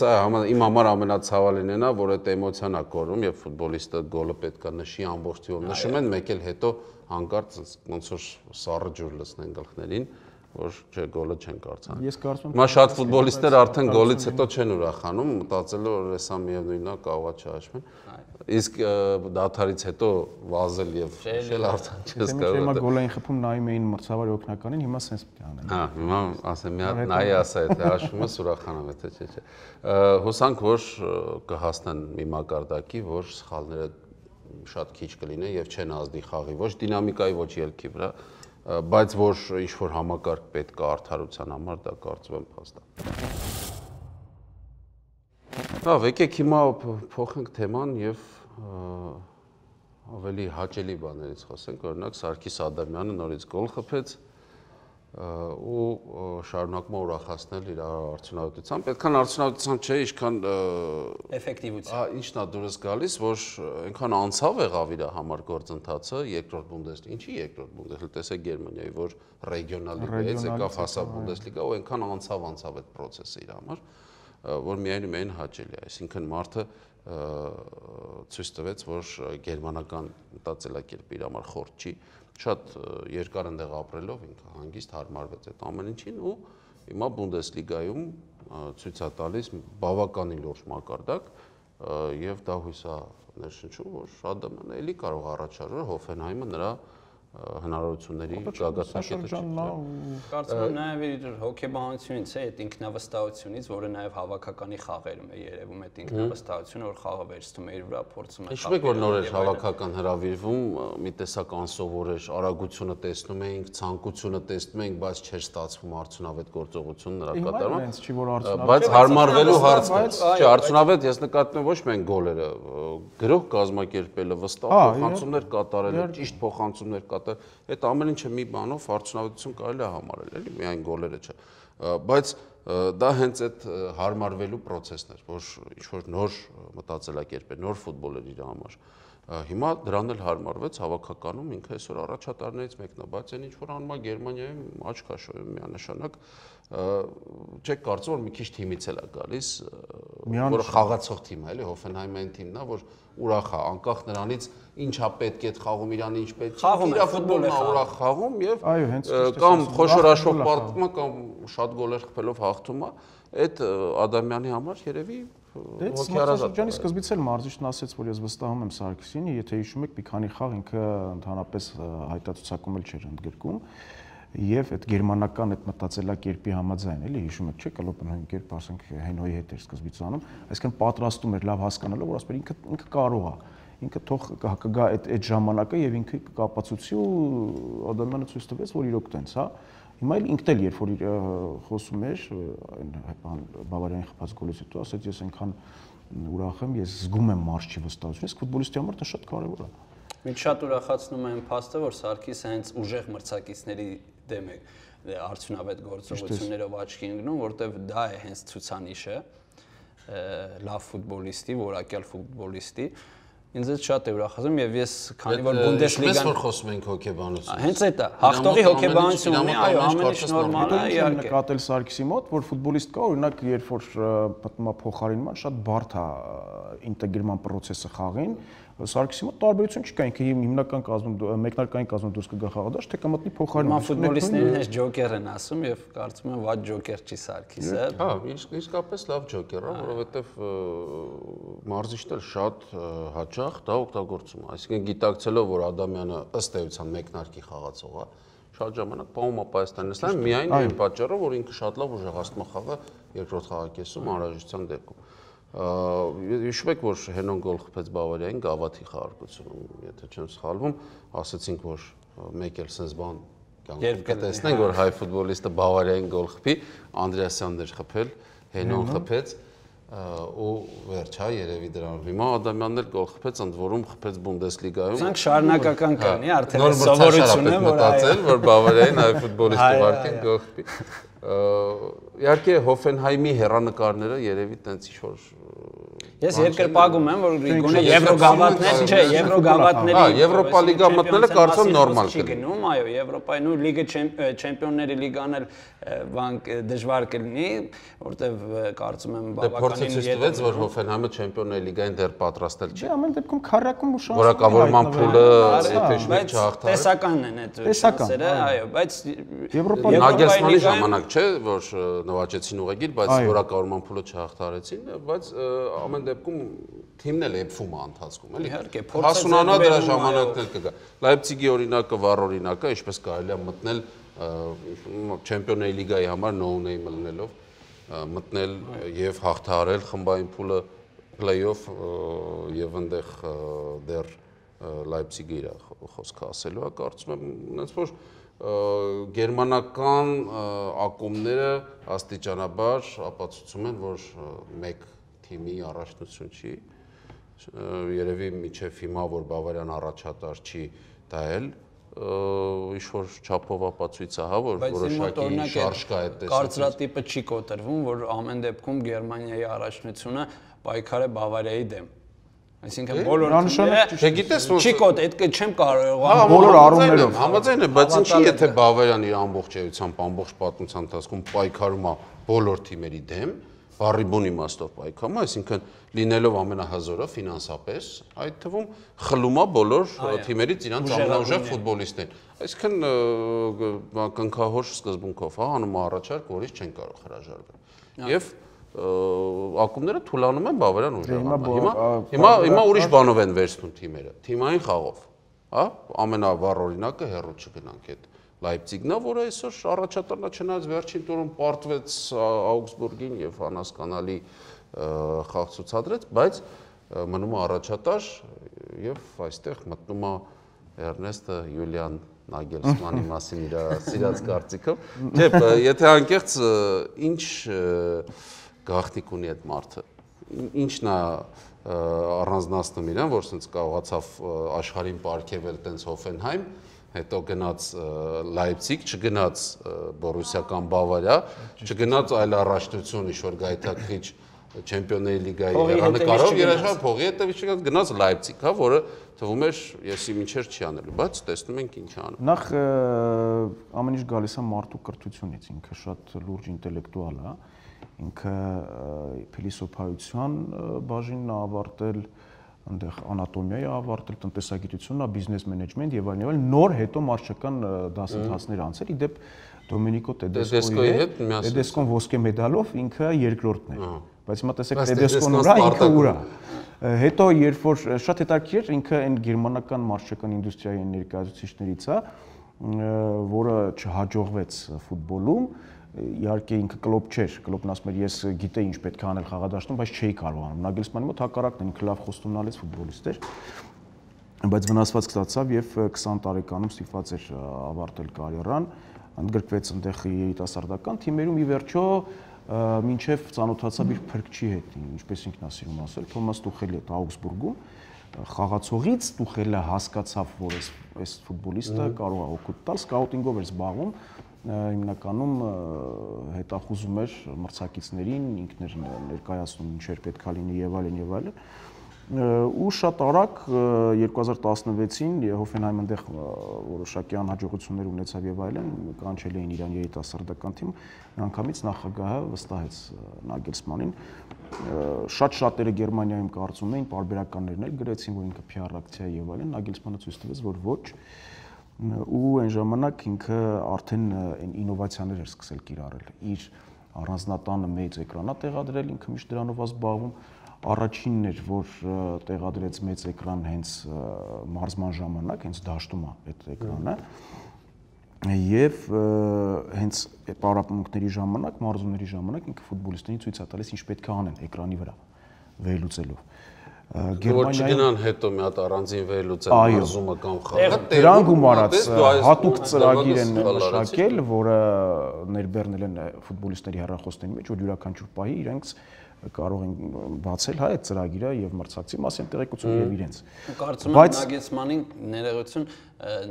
իմ համար ամենացավալին է նա, որ այդ էմոցիան է կորում, եւ ֆուտբոլիստը գոլը պետքա նշի ամբողջ թիվով։ Նշում են, մեկ էլ հետո հանկարծ ոնց որ սառը ջուր լցնեն գլխներին որ չէ գոլը չեն կարծան։ Ես կարծում եմ Հիմա շատ ֆուտբոլիստներ արդեն գոլից հետո չեն ուրախանում, մտածելով որ հեսա միևնույնն է կարողա չհաշվեն։ Իսկ դաթարից հետո վազել եւ շել արդեն չես կարող։ Հիմա գոլային խփում նայում էին մրցավարի օկնականին, հիմա սենց պետք է անեն։ Հա, հիմա ասեմ մի հատ նայ ասա, եթե հաշվում ես ուրախանամ, եթե չէ, չէ։ Հուսանք որ կհասնեն մի մակարդակի, որ սխալները շատ քիչ կլինեն եւ չեն ազդի խաղի ոչ դինամիկայի, ոչ ելքի վրա բայց որ ինչ որ համակարգ պետք է արդարության համար դա կարծում եմ փաստ է։ Լավ, եկեք հիմա փոխենք թեման եւ ավելի հաճելի բաներից խոսենք, օրինակ Սարգիս Ադամյանը նորից գոլ խփեց ու շարունակում է ուրախացնել իր արդյունավետությամբ։ Այդքան արդյունավետությամբ չէ, ինչքան էֆեկտիվություն։ Ահա ինչն է դուրս գալիս, որ այնքան անցավ եղավ իր համար գործընթացը երկրորդ Բունդեսլիգա։ Ինչի երկրորդ Բունդեսլիգա, տեսեք Գերմանիայի, որ ռեգիոնալ լիգայից եկավ հասավ Բունդեսլիգա, ու այնքան անցավ անցավ այդ process-ը իր համար, որ միայն ու միայն հաճելի է։ Այսինքն մարդը ցույց տվեց, որ գերմանական մտածելակերպը իր համար խորտ չի, շատ երկար ընդեղ ապրելով ինքը հանգիստ հարմարվեց այդ ամեն ինչին ու հիմա Բունդեսլիգայում ցույց է տալիս բավականին լուրջ մակարդակ եւ դա հույս է ներշնչում, որ Ադամյանը էլի կարող առաջարժել Հոֆենհայմը նրա հնարավորությունների գագաթնակետը։ Կարծում եմ նաև իր հոգեբանությունից է, այդ ինքնավստահությունից, որը նաև հավաքականի խաղերում է երևում այդ ինքնավստահությունը, որ խաղը վերցնում է իր վրա, փորձում է։ Հիշում եք, որ նոր էր հավաքական հravirվում, մի տեսակ անսովոր էր, արագությունը տեսնում էինք, ցանկությունը տեսնում էինք, բայց չէր ստացվում արդյունավետ գործողություն նրա կատարումը։ Հենց չի որ արդյունավետ։ Բայց հարմարվելու հարց կա։ Չէ, արդյունավետ ես նկատում եմ ոչ միայն գոլերը, գրող կազմակերպելը, վստահ փոխանցումներ կատարելը, ճիշտ փոխանցումներ կատարել, այդ ամեն ինչը մի բանով արդյունավետություն կարելի է համարել, էլի միայն գոլերը չէ։ Բայց դա հենց այդ հարմարվելու process-ն էր, որ ինչ որ նոր մտածելակերպ է, նոր ֆուտբոլ էր իր համար։ Հիմա դրան էլ հարմարվեց հավաքականում ինքը այսօր առաջատարներից մեկն է, բայց այն ինչ որ անում է Գերմանիայում աչք հաշվում միանշանակ չեք կարծում որ մի քիչ թիմից էլ է գալիս, որ խաղացող թիմ է, էլի այն թիմն է, որ ուրախ է, անկախ նրանից ինչա պետք է խաղում իրան ինչ պետք է։ Իր ֆուտբոլն է ուրախ խաղում եւ կամ խոշոր է կամ շատ գոլեր խփելով հաղթում է։ Այդ Ադամյանի համար երևի Դե հոգեարազատի սկզբից էլ մարզիչն ասաց, որ ես վստահում եմ Սարգսյանի, եթե հիշում եք, մի քանի խաղ ինքը ընդհանրապես հայտարարությունում էլ չէր ընդգրկում եւ այդ գերմանական այդ մտածելակերպի համաձայն էլի հիշում եք չէ կլոպեն կերպ ասենք Հենոյի հետ էր սկզբից անում այսինքն պատրաստում էր լավ հասկանալով որ ասում ինքը ինքը կարող է ինքը թող կգա այդ այդ ժամանակը եւ ինքը կապացուցի ու Ադամյանը ցույց տվեց որ իրոք տենց հա Հիմա էլ ինքն էլ երբ որ խոսում էր այն Բավարիան խփած գոլից հետո ասաց ես այնքան ուրախ եմ, ես զգում եմ մարշի վստահություն, իսկ ֆուտբոլիստի համար դա շատ կարևոր է։ Մենք շատ ուրախացնում եմ փաստը, որ Սարգիսը հենց ուժեղ մրցակիցների դեմ է արդյունավետ գործողություններով աչքի ընկնում, որտեվ դա է հենց ցուցանիշը լավ ֆուտբոլիստի, որակյալ ֆուտբոլիստի ինձ այդ շատ է ուրախացնում եւ ես քանի որ Ինչպես Բունդեսլիգան որ խոսում ենք հոգեբանություն։ հենց այդ է հաղթողի հոգեբանություն ունի, այո, ամեն ինչ նորմալ է, Իհարկե իհարկե։ նկատել Սարգսի մոտ, որ ֆուտբոլիստ կա, օրինակ, երբ որ մտնում է փոխարինման, շատ բարդ է ինտեգրման process-ը խաղին, Սարգսի մոտ տարբերություն չկա, ինքը հիմնական կազմում մեկնարկային կազմում դուրս կգա խաղադաշ, թե կմտնի փոխարինման։ Հիմա ֆուտբոլիստներին հենց ջոկեր են ասում եւ կարծում եմ ված ջոկեր չի Սարգիսը։ Հա, իսկ իսկապես լավ ջոկեր է, որովհետև մարզիչն էլ շատ հաճախ դա օգտագործում է։ Այսինքն գիտակցելով, որ Ադամյանը ըստ էության մեկնարկի խաղացող է, շատ ժամանակ պահում է Պայստանեսլան միայն այն պատճառով, որ ինքը շատ լավ ուժեղացնում է խաղը երկրորդ խաղակեսում անհրաժեշտության դեպքում։ Հիշում եք, որ Հենոն գոլ խփեց Բավարիային Գավաթի խաղարկությունում, եթե չեմ սխալվում, ասացինք, որ մեկ էլ sense բան Երբ կտեսնենք, որ հայ ֆուտբոլիստը Բավարիային գոլ խփի, Անդրեասյանն էր խփել, Հենոն խփեց ու վերջ, հա, երևի դրանով։ Հիմա Ադամյանն էլ գոլ խփեց, ընդ որում խփեց Բունդեսլիգայում։ Սրանք շարունակական կանի, արդեն Նոր սովորություն է, որ մտածել, որ Բավարիային հայ ֆուտբոլիստը վարկեն գոլ խփի։ Իհարկե Հոֆենհայմի հերանեկարները երևի տենց ինչ-որ Ես երկրպագում եմ, որ գոնե Եվրոգավաթներ, չէ, Եվրոգավաթների Հա, Եվրոպա լիգա մտնելը կարծում նորմալ չի գնում, այո, Եվրոպայի նույն լիգը չեմպիոնների լիգան էլ բանկ դժվար կլինի, որտեվ կարծում եմ Դե բավականին տվեց, որ Հոֆենհայմը չեմպիոնների լիգային դեռ պատրաստել Չէ, չի։ ամեն դեպքում քարակում ու շանս։ Որակավորման փուլը եթե ինչ բայց չհաղթար։ տեսականն են այդ շանսերը, այո, բայց Եվրոպա Նագելսմանի ժամանակ չէ, որ նվաճեցին ուղեգիր, բայց որակավորման փուլը չհաղթարեցին, բայց ամեն դեպքում թիմն էլ էփվում է ընթացքում, էլի։ Իհարկե, փորձը Հասունանա դրա ժամանակն էլ կգա։ Լայպցիգի օրինակը, վառ օրինակը, ինչպես կարելի է մտնել չեմպիոնների լիգայի համար լինելով ը, մտնել եւ հաղթահարել խմբային փուլը play-off եւ այնտեղ դեռ ը, Լայպցիգի իր խոսքը ասելու է, կարծում եմ, այնց որ գերմանական ակումբները աստիճանաբար ապացուցում են, որ մեկ թիմի առաջնություն չի երևի միջև հիմա որ Բավարյան առաջատար չի դա էլ ինչ որ չափով ապացույց է, հա, որ որոշակի շարժ կա այդ տեսակից։ կարծրատիպը չի կոտրվում, որ ամեն դեպքում Գերմանիայի առաջնությունը պայքար է Բավարիայի դեմ։ Այսինքն բոլոր Դե գիտես ոնց չի կոտ, այդ չեմ կարող Հա, բոլոր առումներով։ Համաձայն եմ, բայց ինչի եթե Բավարիան իր ամբողջ էությամբ, ամբողջ պատմության ընթացքում պայքարում է բոլոր թիմերի դեմ, բարի բուն իմաստով պայքարում է, այսինքն լինելով ամենահզորը ֆինանսապես, այդ թվում խլում է բոլոր թիմերից իրանց ամենաուժեղ ֆուտբոլիստներին։ Այսինքն կնքահոր սկզբունքով, հա, անում է առաջարկ, որից չեն կարող հրաժարվել։ Եվ ակումբները թուլանում են Բավարիան ուժեղանում։ բո- Հիմա հիմա հիմա ուրիշ բանով են վերցնում թիմերը, թիմային խաղով հա ամենավառ օրինակը հերո չգնանք այդ Լայպցիգն է, որը այսօր առաջատարնա չնայած վերջին տուրում պարտվեց Աուգսբուրգին եւ անհասկանալի խաղ ցուցադրեց, բայց մնում է առաջատար եւ այստեղ մտնում է Էրնեստը Յուլիան Նագելսմանի (laughs) մասին իր սիրած կարծիքով։ Չէ, եթե անկեղծ ինչ գաղտնիք ունի այդ մարդը։ Ին- Ինչն է առանձնացնում իրան, որ sense կարողացավ աշխարհին ապարգևել տենց Հոֆենհայմ, հետո գնաց Լայպցիգ, չգնաց ը, Բորուսիա կամ Բավարիա, չգնաց այլ առաջնություն, ինչ որ գայթակղիչ Չեմպիոնների լիգայի չգնաց։ երաշա փողի հետևից չգնաց գնաց Լայպցիգ, հա, որը թվում էր եսի միջեր չի անելու, բայց տեսնում ենք ինչ անում։ Նախ ամեն ինչ գալիս է մարդու կրթությունից, ինքը շատ լուրջ ինտելեկտուալ է, ինքը փիլիսոփայության բաժինն է ավարտել, այնտեղ անատոմիայի ավարտել, տնտեսագիտությունն բիզնես մենեջմենտ եւ այլն եւ այլն նոր հետո մարշական դասընթացներ անցել։ Իդեպ Դոմինիկո Տեդեսկոյի հետ միասին։ Տեդեսկոն ոսկե մեդալով ինքը երկրորդն էր։ Բայց հիմա տեսեք Տեդեսկոն ուրա, ինքը ուրա։ Հետո երբ որ շատ հետաքրքիր ինքը այն գերմանական մարշական ինդուստրիայի ներկայացուցիչներից է, որը չհաջողվեց ֆուտբոլում, իհարկե ինքը կլոպ չէր, կլոպն ասում էր ես գիտեի ինչ պետք է անել խաղադաշտում, բայց չէի կարողանում։ Նագելսմանի մոտ հակառակն ինքը լավ խոստումնալից ֆուտբոլիստ էր բայց վնասված ստացավ եւ 20 տարեկանում ստիպված էր ավարտել կարիերան, ընդգրկվեց այնտեղ երիտասարդական թիմերում ի վերջո մինչև ծանոթացավ իր փրկչի հետ, ինչպես ինքն է սիրում ասել, Թոմաս Տուխելի հետ Աուգսբուրգում խաղացողից Տուխելը հասկացավ, որ այս այս ֆուտբոլիստը կարող է օգուտ տալ, սկաուտինգով էր զբաղվում հիմնականում հետախուզում էր մրցակիցներին, ինքն էր ներկայացնում ինչեր պետքա լինի եւ այլն եւ այլն ու շատ արագ 2016-ին Հոֆենհայմը այնտեղ որոշակի անհաջողություններ ունեցավ եւ այլն, կանչել էին իրան երիտասարդական թիմ, միանգամից նախագահը վստահեց Նագելսմանին։ Շատ շատերը Գերմանիայում կարծում էին, բարբերականներն էլ գրեցին, որ ինքը PR ակցիա եւ այլն, Նագելսմանը ցույց տվեց, որ ոչ ու այն ժամանակ ինքը արդեն այն ինովացիաներ էր սկսել կիրառել. Իր առանձնատանը մեծ էկրանա տեղադրել ինքը միշտ դրանով ազբաղվում առաջինն էր, որ տեղադրեց մեծ էկրան հենց մարզման ժամանակ, հենց դաշտում է այդ էկրանը։ Եվ հենց պարապմունքների ժամանակ, մարզումների ժամանակ ինքը ֆուտբոլիստներին ցույց է տալիս ինչ պետք է անեն էկրանի վրա վերլուծելով։ Գերմանիայում չգնան հետո մի հատ առանձին վերլուծել մարզումը կամ խաղը։ Դրան գումարած հատուկ ծրագիր են մշակել, որը ներբեռնել են ֆուտբոլիստների հեռախոսների մեջ, որ յուրաքանչյուր պահի իրենց կարող են բացել հա այդ ծրագիրը եւ մրցակցի մասին տեղեկություն եւ իրենց։ Կարծում եմ Նագեցմանին ներողություն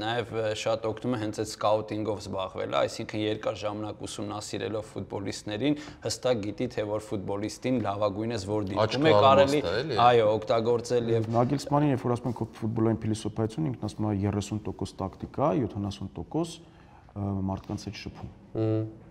նաեւ շատ օգնում է հենց այդ սկաուտինգով զբաղվելը, այսինքն երկար ժամանակ ուսումնասիրելով ֆուտբոլիստներին հստակ գիտի թե որ ֆուտբոլիստին լավագույնս որ դիտում է կարելի այո օգտագործել եւ Նագելսմանին երբ որ ասում են ֆուտբոլային փիլիսոփայություն ինքն ասում է 30% տակտիկա, 70% մարդկանց հետ շփում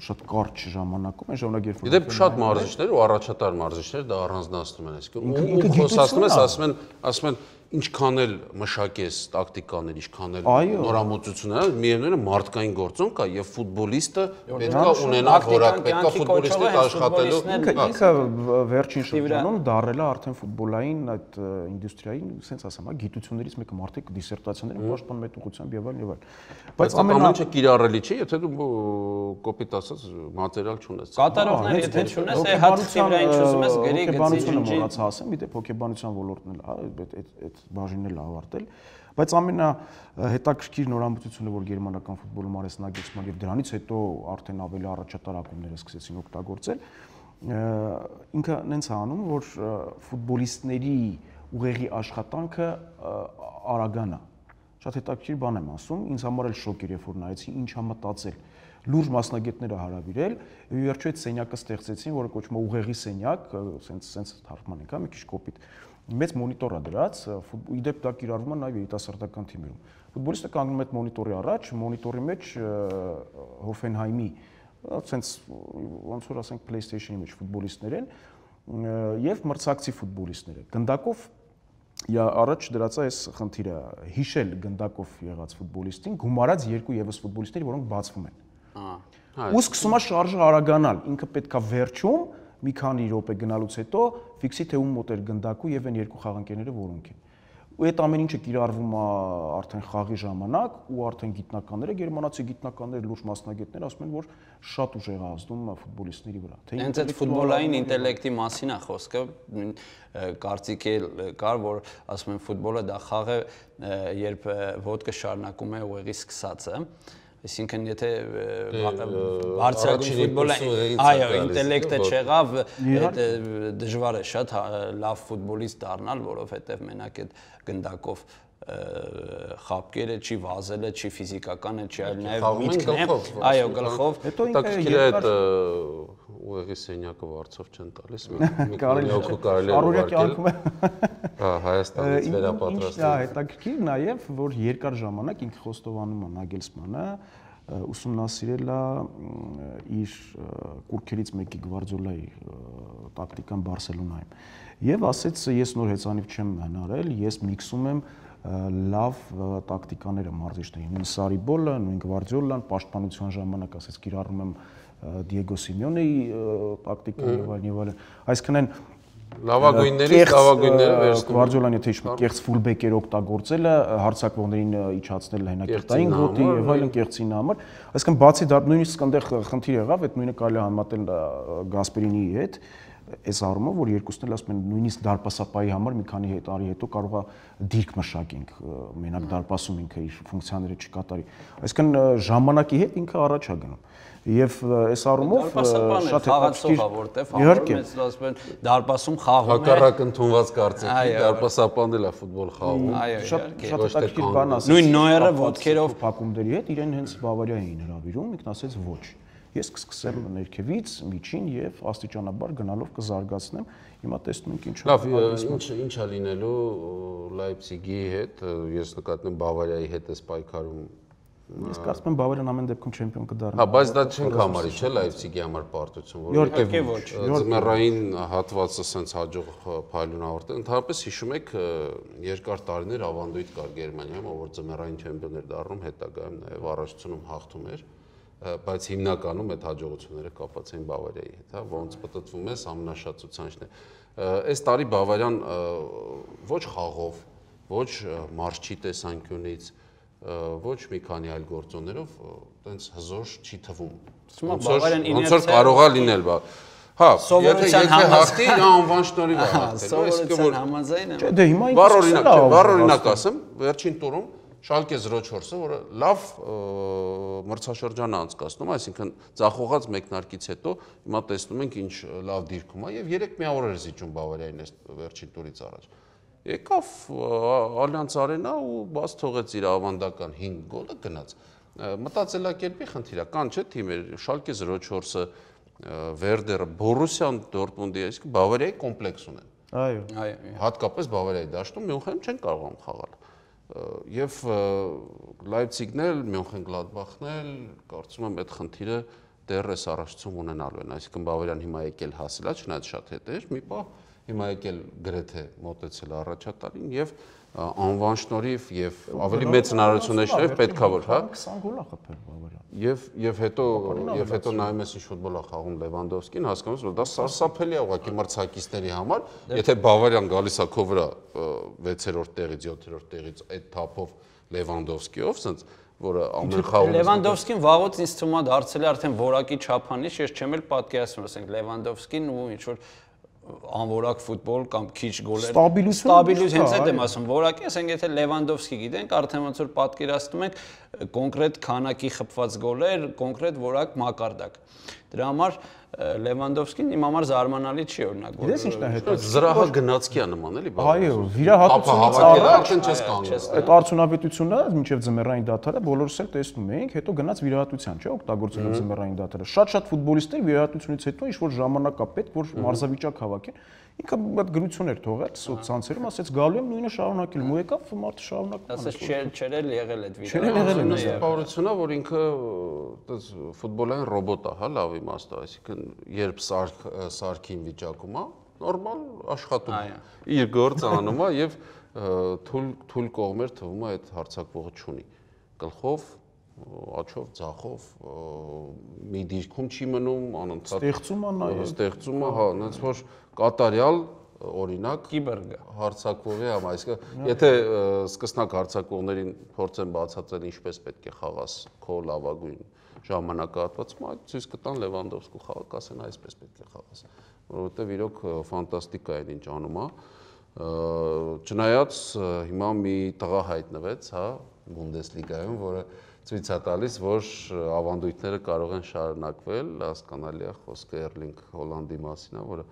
շատ կարճ ժամանակում, այն ժամանակ երբ որ Դե շատ մարզիչներ ու առաջատար մարզիչներ դա առանձնացնում են, այսինքն ու խոսացնում ես, ասում են, ասում են ինչքան էլ մշակես տակտիկաներ, ինչքան էլ նորամուծություններ, միևնույնն է մարդկային գործոն կա եւ ֆուտբոլիստը պետքա ունենա որակ, պետքա ֆուտբոլիստի հետ աշխատելու։ Ինքը վերջին շրջանում դարել է արդեն ֆուտբոլային այդ ինդուստրիային, ասենց ասեմ, հա, գիտություններից մեկը մարդիկ դիսերտացիաներ են պաշտպանում այդ ուղղությամբ եւ այլն եւ այլն։ Բայց ամեն ինչը կիրառելի չէ, եթե դու կոպիտ ասած մատերիալ չունես։ Կատարողներ եթե չունես, է հատուցի վրա ինչ ուզում ես գրի գծի։ Հոգեբանությունը մոռացա ասեմ, մի դեպ հոգեբանության ոլորտն էլ, հա, այդ այդ բաժինն էլ ավարտել, բայց ամենա հետաքրքիր նորամուծությունը, որ գերմանական ֆուտբոլում արեց Նագելսման եւ դրանից հետո արդեն ավելի առաջատար ակումբները սկսեցին օգտագործել, ինքը նենց է անում, որ ֆուտբոլիստների ուղեղի աշխատանքը արագանա։ Շատ հետաքրքիր բան եմ ասում, ինձ համար էլ շոկ էր, երբ որ նայեցի ինչ ա մտածել լուրջ մասնագետները հարավիրել եւ վերջո այդ սենյակը ստեղծեցին, որը կոչվում է ուղեղի սենյակ, սենց սենց թարգման ենք, հա, մի քիչ կոպիտ մեծ մոնիտոր է դրած, իդեպ դա կիրառվում է նաև երիտասարդական թիմերում։ Ֆուտբոլիստը կանգնում է այդ մոնիտորի առաջ, մոնիտորի մեջ Հոֆենհայմի ցենց ոնց որ ասենք PlayStation-ի մեջ ֆուտբոլիստներ են եւ մրցակցի ֆուտբոլիստները։ Գնդակով Իա առաջ դրած է այս խնդիրը. Հիշել գնդակով եղած ֆուտբոլիստին, գումարած երկու եւս ֆուտբոլիստների, որոնք բացվում են։ Ահա։ Ու սկսում է շարժը արագանալ, ինքը պետքա վերջում մի քանի րոպե գնալուց հետո ֆիքսի թե ում մոտ էր գնդակու եւ այն երկու խաղանկերները որոնք են ու այդ ամեն ինչը կիրառվում է արդեն խաղի ժամանակ ու արդեն գիտնականները գերմանացի գիտնականները լուրջ մասնագետներ ասում են որ շատ ուժեղ է ազդում ֆուտբոլիստների վրա թե հենց այդ ֆուտբոլային ինտելեկտի մասին է խոսքը կարծիք է կար որ ասում են ֆուտբոլը դա խաղ է երբ ոդկը շարունակում է ուղեղի սկսածը Այսինքն եթե բարձրագույն ֆուտբոլը այո, ինտելեկտը չեղավ, այդ դժվար է շատ լավ ֆուտբոլիստ դառնալ, որովհետև մենակ այդ գնդակով խապկերը չի վազելը, չի ֆիզիկականը, չի այլ նաև միտքն է։ Այո, գլխով։ Հետո ինքը երկար ուղեղի սենյակը վարձով չեն տալիս։ (laughs) Կարելի է կարելի է առօրյա կյանքում։ Հա, Հայաստանից վերապատրաստել։ Դա հետաքրքիր նաև, որ երկար ժամանակ ինքը խոստովանում է Նագելսմանը, ուսումնասիրել է իր կուրքերից մեկի Գվարդիոլայի տակտիկան Բարսելոնայում։ Եվ ասեց, ես նոր հեծանիվ չեմ հնարել, ես միքսում եմ լավ տակտիկաները մարզիչների, նույն Սարիբոլը, նույն Գվարդիոլան, պաշտպանության ժամանակ ասեց կիրառում եմ Դիեգո Սիմեոնեի տակտիկան եւ այլն եւ այլն։ Այսինքն են լավագույններից լավագույնները վերցնում։ Գվարդիոլան եթե հիշում եք, կեղծ ֆուլբեկեր օգտագործելը, հարցակողներին իջացնել հենակետային գոտի եւ այլն կեղծին համար։ Այսինքն բացի դա նույնիսկ այնտեղ խնդիր եղավ, այդ նույնը կարելի համատել Գասպերինի հետ, այս առումով, որ երկուսն էլ ասում են նույնիսկ դարպասապայի համար մի քանի տարի հետո կարող է դիրք մշակենք, մենակ դարպասում ինքը իր ֆունկցիաները չկատարի։ Այսինքն ժամանակի հետ ինքը առաջ է գնում եւ այս առումով շատ հետաքրքիր որտեվ համարում ես ասում են դարպասում խաղում է հակառակ ընդունված կարծիքի դարպասապանն էլ է ֆուտբոլ խաղում այո շատ շատ հետաքրքիր բան ասես նույն նոյերը ոդքերով փակումների հետ իրեն հենց Բավարիա էին հravirում ինքն ասեց ոչ ես կսկսեմ ներքևից, միջին եւ աստիճանաբար գնալով կզարգացնեմ։ Հիմա տեսնում ենք ինչ Լավ, ինչ ինչա լինելու Լայպցիգի հետ, ես նկատնում Բավարիայի հետ էս պայքարում Ես կարծում եմ Բավարիան ամեն դեպքում չեմպիոն կդառնա։ Հա, բայց դա չենք համարի, չէ՞ Լայպցիգի համար պարտություն, որովհետեւ ձմեռային հատվածը սենց հաջող փայլուն ավարտել։ Ընդհանրապես հիշում եք երկար տարիներ ավանդույթ կար Գերմանիայում, որ ձմեռային չեմպիոն էր դառնում, հետագայում նաև առաջությունում հաղթում էր բայց հիմնականում այդ հաջողությունները կապված էին Բավարիայի հետ, հա, ոնց պատտվում է ամենաշատ ցուցանիշն է։ Այս տարի Բավարիան ոչ խաղով, ոչ մարշչի տեսանկյունից, ոչ մի քանի այլ գործոններով տենց հզոր չի թվում։ Ոնց որ կարողա լինել, բա Հա, եթե եթե հաղթի, անվան շնորհիվ է հաղթել։ Սովորության համաձայն է։ Չէ, դե հիմա բառ օրինակ, բառ օրինակ ասեմ, վերջին տուրում Շալկե 04-ը, որը լավ մրցաշրջան անցկացնում, այսինքն ցախողած մեկնարկից հետո հիմա տեսնում ենք ինչ լավ դիրքում է եւ 3 միավոր էր զիջում Բավարիային այս վերջին տուրից առաջ եկավ Ալյանս Արենա ու բաց թողեց իր ավանդական 5 գոլը գնաց։ Մտածելակերպի խնդիր է, կան չէ թիմեր, Շալկե 04-ը, Վերդերը, Բորուսիան Դորտմունդի, այսինքն Բավարիայի կոմպլեքս ունեն։ Այո։ Այո։ Հատկապես Բավարիայի դաշտում Մյունխենում չեն կարողանում խաղալ։ Եվ Լայպցիգն էլ, Մյունխեն Գլադբախն էլ, կարծում եմ այդ խնդիրը դեռ էս առաջացում ունենալու են, այսինքն Բավարիան հիմա եկել հասել է, չնայած շատ հետ էր, մի պահ հիմա եկել գրեթե մոտեցել առաջատարին եւ անվան շնորհիվ եւ ավելի մեծ հնարավորություններ շնորհիվ պետքա որ հա 20 գոլ է խփել Բավարիան։ Եվ եւ հետո եւ հետո նայում ես ինչ ֆուտբոլ է խաղում Լևանդովսկին, հասկանում ես որ դա սարսափելի է ուղղակի մրցակիցների համար, եթե Բավարիան գալիս է քո վրա 6-րդ տեղից 7-րդ տեղից այդ թափով Լևանդովսկիով, ասենց որը ամեն խաղում Լևանդովսկին վաղուց ինձ թվում է դարձել արդեն որակի չափանիշ, ես չեմ էլ պատկերացնում, ասենք Լևանդովսկին ու ինչ որ անորակ ֆուտբոլ կամ քիչ գոլեր ստաբիլություն ստաբիլություն հենց այդ եմ ասում որակի ասենք եթե Լևանդովսկի գիտենք արդեն ոնց որ պատկերացնում ենք կոնկրետ քանակի խփված գոլեր կոնկրետ որակ մակարդակ դրա համար Լևանդովսկին իմ համար զարմանալի չի օրինակ որ Դες ինչն է հետո զրահը գնացքի է նման էլի այո վիրահատությունից առաջ չես կանգնել այդ արդյունավետությունը մինչև ձմեռային դաթարը բոլորս էլ տեսնում էինք հետո գնաց վիրահատության չէ օգտագործելով ձմեռային դաթարը շատ-շատ ֆուտբոլիստներ վիրահատությունից հետո ինչ որ ժամանակ կա պետք որ մարզավիճակ հավաքեն ինքը այդ գրություն էր թողել սոցցանցերում, ասեց գալու եմ նույնը շարունակել, ու եկավ մարդը շարունակում։ Ասես չեր էլ եղել այդ վիդեոը։ Չեր եղել այն սպառությունա, որ ինքը այդպես ֆուտբոլային ռոբոտ է, հա, լավ իմաստը, այսինքն երբ սարք սարքին վիճակում է, նորմալ աշխատում է։ Իր գործը անում է եւ թույլ թույլ կողմեր թվում է այդ հարցակվողը չունի։ Գլխով աչով, ցախով մի դիրքում չի մնում, անընդհատ ստեղծում է նաև ստեղծում է, հա, այնց որ կատարյալ օրինակ կիբերգ հարցակվողի համ, այսինքն եթե սկսնակ հարցակվողներին փորձեն բացատրել ինչպես պետք է խաղաս քո լավագույն ժամանակահատվածում, այդ ցույց կտան Լևանդովսկու խաղը, կասեն այսպես պետք է խաղաս, որովհետև իրոք ֆանտաստիկա է ինչ անում է։ Չնայած հիմա մի տղա հայտնվեց, հա, Բունդեսլիգայում, որը ցույց է տալիս, որ ավանդույթները կարող են շարունակվել, հասկանալի է խոսքը Էրլինգ Հոլանդի մասին է, որը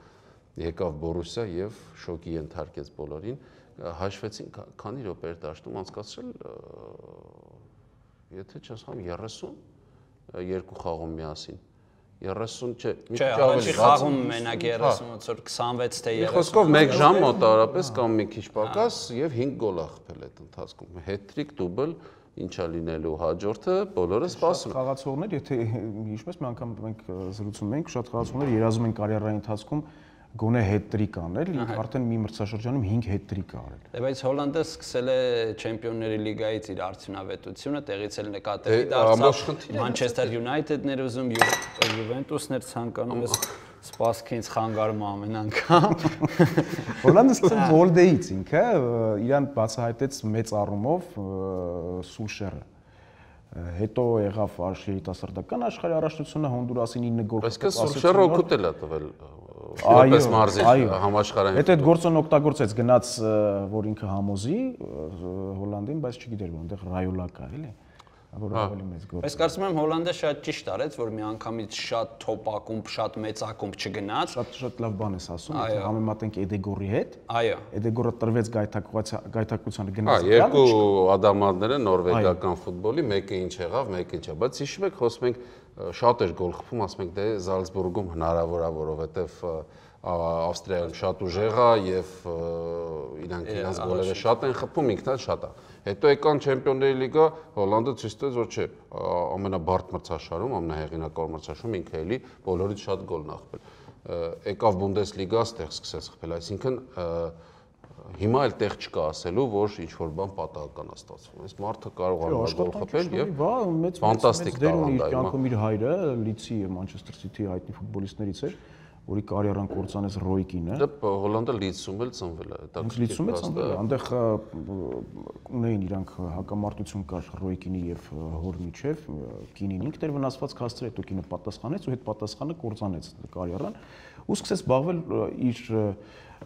եկավ Բորուսիա եւ շոկի ենթարկեց բոլորին, հաշվեցին քանի րոպե էր դաշտում անցկացրել եթե չասեմ 30 երկու խաղում միասին 30 չէ, մի քիչ ավելի խաղում մենակ 30-ից որ 26 թե 30։ Մի խոսքով 1 ժամ մոտավորապես կամ մի քիչ պակաս եւ 5 գոլ ա խփել այդ ընթացքում։ Հետրիկ, դուբլ, ինչա լինելու հաջորդը բոլորը սպասում խաղացողներ եթե հիշում ես մի անգամ մենք զրուցում ենք շատ խաղացողներ երազում են կարիերայի ընթացքում գոնե հետրիկ անել, ինքը արդեն մի մրցաշրջանում 5 հետրիկ արել։ Դե բայց Հոլանդը սկսել է Չեմպիոնների լիգայից իր արդյունավետությունը, տեղից էլ նկատելի դարձավ։ Manchester United-ներ ուզում, Juventus-ներ ցանկանում ես սպասք ինձ խանգարում ամեն անգամ։ (laughs) Հոլանդը սկսել Մոլդեից ինքը իրան բացահայտեց մեծ առումով Սուլշերը հետո եղավ երիտասարդական աշխարհի առաջնությունը Հոնդուրասին 9 գոլ։ Այսինքն Սուլշերը օգուտել է տվել որպես մարզի համաշխարհային։ Հետո այդ գործն օգտագործեց գնաց որ ինքը համոզի Հոլանդին, բայց չգիտեր որտեղ Ռայոլա կա, էլի որ հա։ ավելի մեծ գործ։ Բայց կարծում եմ Հոլանդը շատ ճիշտ արեց, որ մի անգամից շատ թոփ ակումբ, շատ մեծ ակումբ չգնաց։ Շատ շատ լավ բան ես ասում, եթե համեմատենք Էդեգորի հետ։ Այո։ Էդեգորը տրվեց գայթակղությանը գնաց։ Հա, երկու ադամանդները նորվեգական ֆուտբոլի, մեկը ինչ եղավ, մեկը ինչա, բայց հիշում եք, խոսում ենք շատ էր գոլ խփում, ասում ենք դե Զալցբուրգում հնարավոր է, որովհետև Ավստրիայում շատ ուժեղ է եւ իրանք իրանց գոլերը շատ են խփում, ինքնա շատ է։ Հետո եկան Չեմպիոնների լիգա, Հոլանդը ցույց տվեց, որ չէ, ամենաբարդ մրցաշարում, ամենահեղինակավոր մրցաշարում ինքը էլի բոլորից շատ գոլ նախվել։ Եկավ Բունդեսլիգա, ստեղ սկսեց խփել, այսինքն հիմա էլ տեղ չկա ասելու, որ ինչ որ բան պատահական է ստացվում։ Այս մարդը կարող է գոլ խփել եւ ֆանտաստիկ տաղանդ է։ Կյանքում իր հայրը Լիցի Մանչեսթեր Սիթի հայտնի ֆուտբոլիստներից էր որի կարիերան կործանեց Ռոյ Կինը։ Դե Հոլանդը լիցում էլ ծնվել է, դա լիցում է ծնվել։ Այնտեղ ունեին իրանք հակամարտություն կար Ռոյ Կինի եւ հոր միջև, Կինին ինքն էր վնասված կաստրել, հետո Կինը պատասխանեց ու հետ պատասխանը կործանեց կարիերան ու սկսեց զբաղվել իր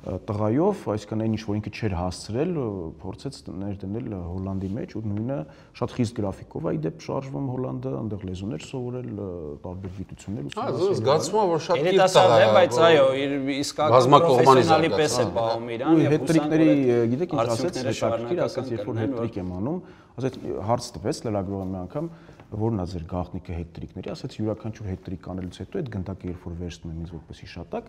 տղայով, այսինքն այն ինչ որ ինքը չէր հասցրել, փորձեց ներդնել Հոլանդի մեջ ու նույնը շատ խիստ գրաֆիկով այ դեպ շարժվում Հոլանդը, այնտեղ լեզուներ սովորել, տարբեր գիտություններ ուսումնասիրել։ Հա, զգացվում է, որ շատ տղա է, բայց այո, իր իսկական պրոֆեսիոնալի պես է պահում իրան եւ հետրիկների, գիտեք ինչ ասեց, հետաքրքիր ասեց, երբ որ հետրիկ եմ անում, ասեց հարց տվեց լրագրողը մի անգամ, որն է ձեր գաղտնիքը հետրիկների, ասեց յուրաքանչյուր հետրիկ անելուց հետո այդ գնդակը երբ որ վերցնում եմ ինձ որպես հիշատակ,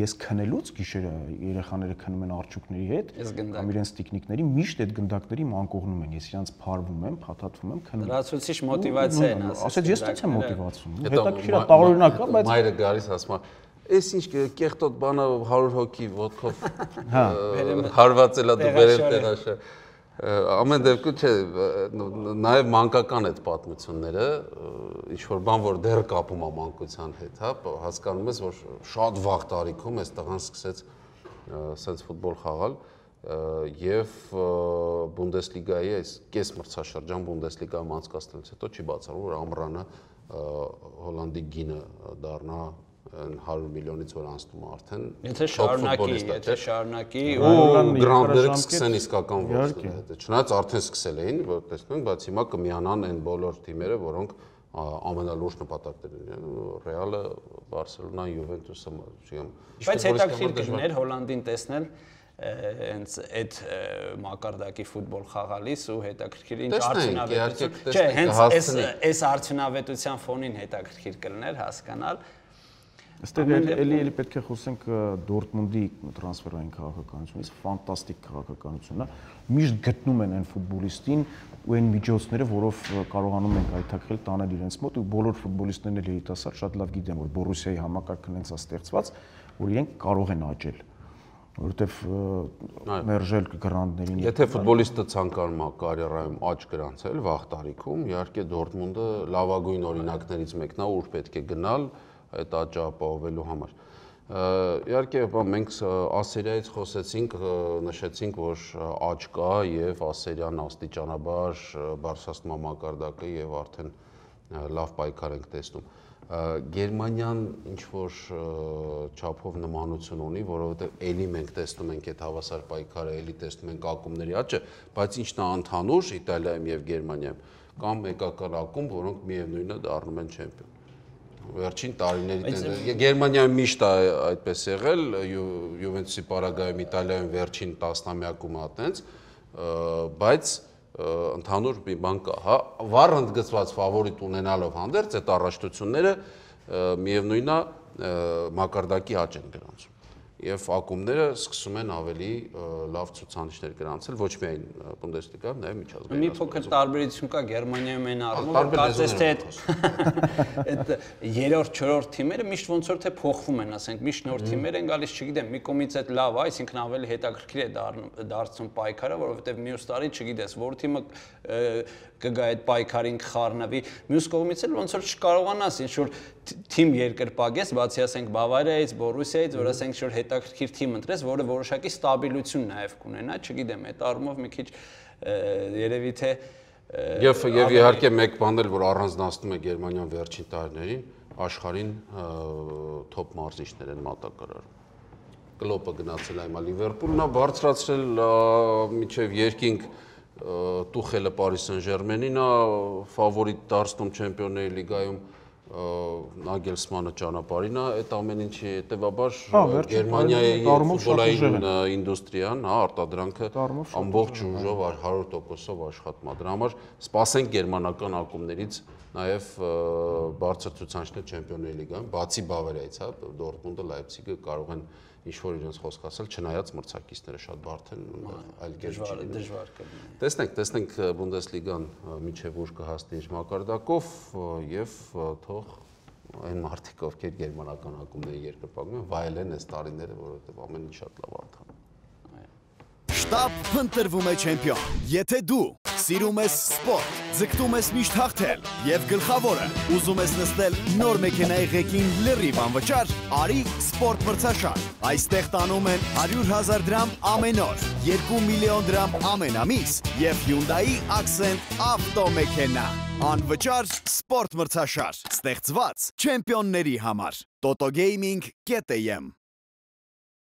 ես քնելուց գիշերը երեխաները քնում են արջուկների հետ, կամ իրենց տիկնիկների, միշտ այդ գնդակների մանկողնում են, ես իրանց փարվում եմ, փաթաթվում եմ, քնում։ Լրացուցիչ մոտիվացիա են ասած։ Ասեց ես ո՞նց եմ մոտիվացում։ Հետաքրքիր է, տարօրինակ է, բայց մայրը գալիս ասում է Էս ինչ կեղտոտ բանը 100 հոգի ոդկով հա հարվածել է դու բերել տեղաշը ամեն դեպքում չէ նաև մանկական այդ պատմությունները ինչ որ բան որ դեռ կապում է մանկության հետ հա հասկանում ես որ շատ վաղ տարիքում այս տղան սկսեց սենց ֆուտբոլ խաղալ եւ Բունդեսլիգայի այս կես մրցաշրջան Բունդեսլիգայում անցկացնելուց հետո չի բացառում որ ամռանը Հոլանդի գինը դառնա 100 միլիոնից որ անցնում արդեն եթե շարունակի եթե շարունակի ու գրանտները կսկսեն իսկական ոչ հետը չնայած արդեն սկսել էին որ տեսնենք բայց հիմա կմիանան այն բոլոր թիմերը որոնք ամենալուրջ նպատակներ են Ռեալը, Բարսելոնան, Յուվենտուսը, չգիտեմ։ Բայց հետաքրքիր կլիներ Հոլանդին տեսնել հենց այդ մակարդակի ֆուտբոլ խաղալիս ու հետաքրքիր ինչ արդյունավետություն։ Չէ, հենց այս այս արդյունավետության ֆոնին հետաքրքիր կլներ հասկանալ, Այստեղ էլի էլի պետք է խոսենք Դորտմունդի տրանսֆերային քաղաքականությունից, ֆանտաստիկ քաղաքականություն է։ Միշտ գտնում են այն ֆուտբոլիստին ու այն միջոցները, որով կարողանում են այթակել տանել իրենց մոտ ու բոլոր ֆուտբոլիստներն էլ երիտասարդ շատ լավ գիտեն, որ Բորուսիայի համակարգն հենց է ստեղծված, որ իրենք կարող են աճել որովհետև մերժել գրանտներին Եթե ֆուտբոլիստը ցանկանում է կարիերայում աճ գրանցել վաղ տարիքում, իհարկե Դորտմունդը լավագույն օրինակներից մեկն է, ուր պետք է գնալ, այդ աճը ապահովելու համար։ Իհարկե, մենք Ասերիայից խոսեցինք, նշեցինք, որ աճ կա եւ Ասերիան աստիճանաբար բարձրացնում է մակարդակը եւ արդեն լավ պայքար ենք տեսնում։ Գերմանիան ինչ որ չափով նմանություն ունի, որովհետև ելի մենք տեսնում ենք այդ հավասար պայքարը, ելի տեսնում ենք ակումբների աճը, բայց ինչն է ընդհանուր Իտալիայում եւ Գերմանիայում կամ մեկական ակումբ, որոնք միևնույնն է դառնում են չեմպիոն վերջին տարիների տենդենսը Գերմանիայում միշտ է այդպես եղել, Յուվենտուսի Պարագայում, Իտալիայում վերջին տասնամյակում է այտենց, բայց ընդհանուր մի բան կա, հա, վառ ընդգծված ֆավորիտ ունենալով հանդերձ այդ առաջտությունները միևնույնն է մակարդակի աճ են գրանցում եւ ակումբները սկսում են ավելի լավ ցուցանիշներ գրանցել ոչ միայն Բունդեսլիգայում, նաեւ միջազգային։ Մի փոքր տարբերություն կա Գերմանիայում այն առումով, կարծես թե այդ երրորդ, չորրորդ թիմերը միշտ ոնց որ թե փոխվում են, ասենք, միշտ նոր թիմեր են գալիս, չգիտեմ, մի կողմից այդ լավ է, այսինքն ավելի հետաքրքիր է դարձնում պայքարը, որովհետեւ մյուս տարի չգիտես, որ թիմը կգա այդ պայքարին կխառնվի։ Մյուս կողմից էլ ոնց որ չկարողանաս ինչ որ թիմ երկրպագես, բացի ասենք Բավարիայից, Բորուսիայից, որ ասենք որ հետաքրքիր թիմ ընտրես, որը որոշակի ստաբիլություն նաև կունենա, չգիտեմ, այդ առումով մի քիչ երևի թե Եվ եւ իհարկե մեկ բան էլ որ առանձնացնում է Գերմանիան վերջին տարիներին աշխարհին թոփ մարզիչներ են մատակարարում։ Կլոպը գնացել է հիմա Լիվերպուլն է բարձրացրել միջև երկինք Տուխելը Paris Saint-Germain-ին է ֆավորիտ դարձնում Չեմպիոնների լիգայում Նագելսմանը ճանապարհին է, այդ ամեն ինչի հետեւաբար Հա, Գերմանիայի ֆուտբոլային ինդուստրիան, հա, արտադրանքը ամբողջ ուժով 100%-ով աշխատում է։ Դրա համար սպասենք գերմանական ակումբներից նաև բարձր ցուցանիշներ Չեմպիոնների լիգայում, բացի Բավարիայից, հա, Դորտմունդը, Լայպցիգը կարող են ինչ որ իրենց խոսք ասել, չնայած մրցակիցները շատ բարդ են, այլ կերպ չի դժվար կլինի։ Տեսնենք, տեսնենք Բունդեսլիգան միջև ուր կհասնի իր մակարդակով եւ թող այն մարդիկ, ովքեր գերմանական ակումբների երկրպագում են, վայելեն այս տարիները, որովհետեւ ամեն ինչ շատ լավ անդամ։ Շտապ փնտրվում է չեմպիոն։ Եթե դու սիրում ես սպորտ, ձգտում ես միշտ հաղթել եւ գլխավորը ուզում ես նստել նոր մեքենայի ղեկին լրիվ անվճար, արի սպորտ մրցաշար։ Այստեղ տանում են 100.000 դրամ ամեն օր, 2 միլիոն դրամ ամեն ամիս եւ Hyundai Accent ավտոմեքենա։ Անվճար սպորտ մրցաշար, ստեղծված չեմպիոնների համար։ Toto Gaming.am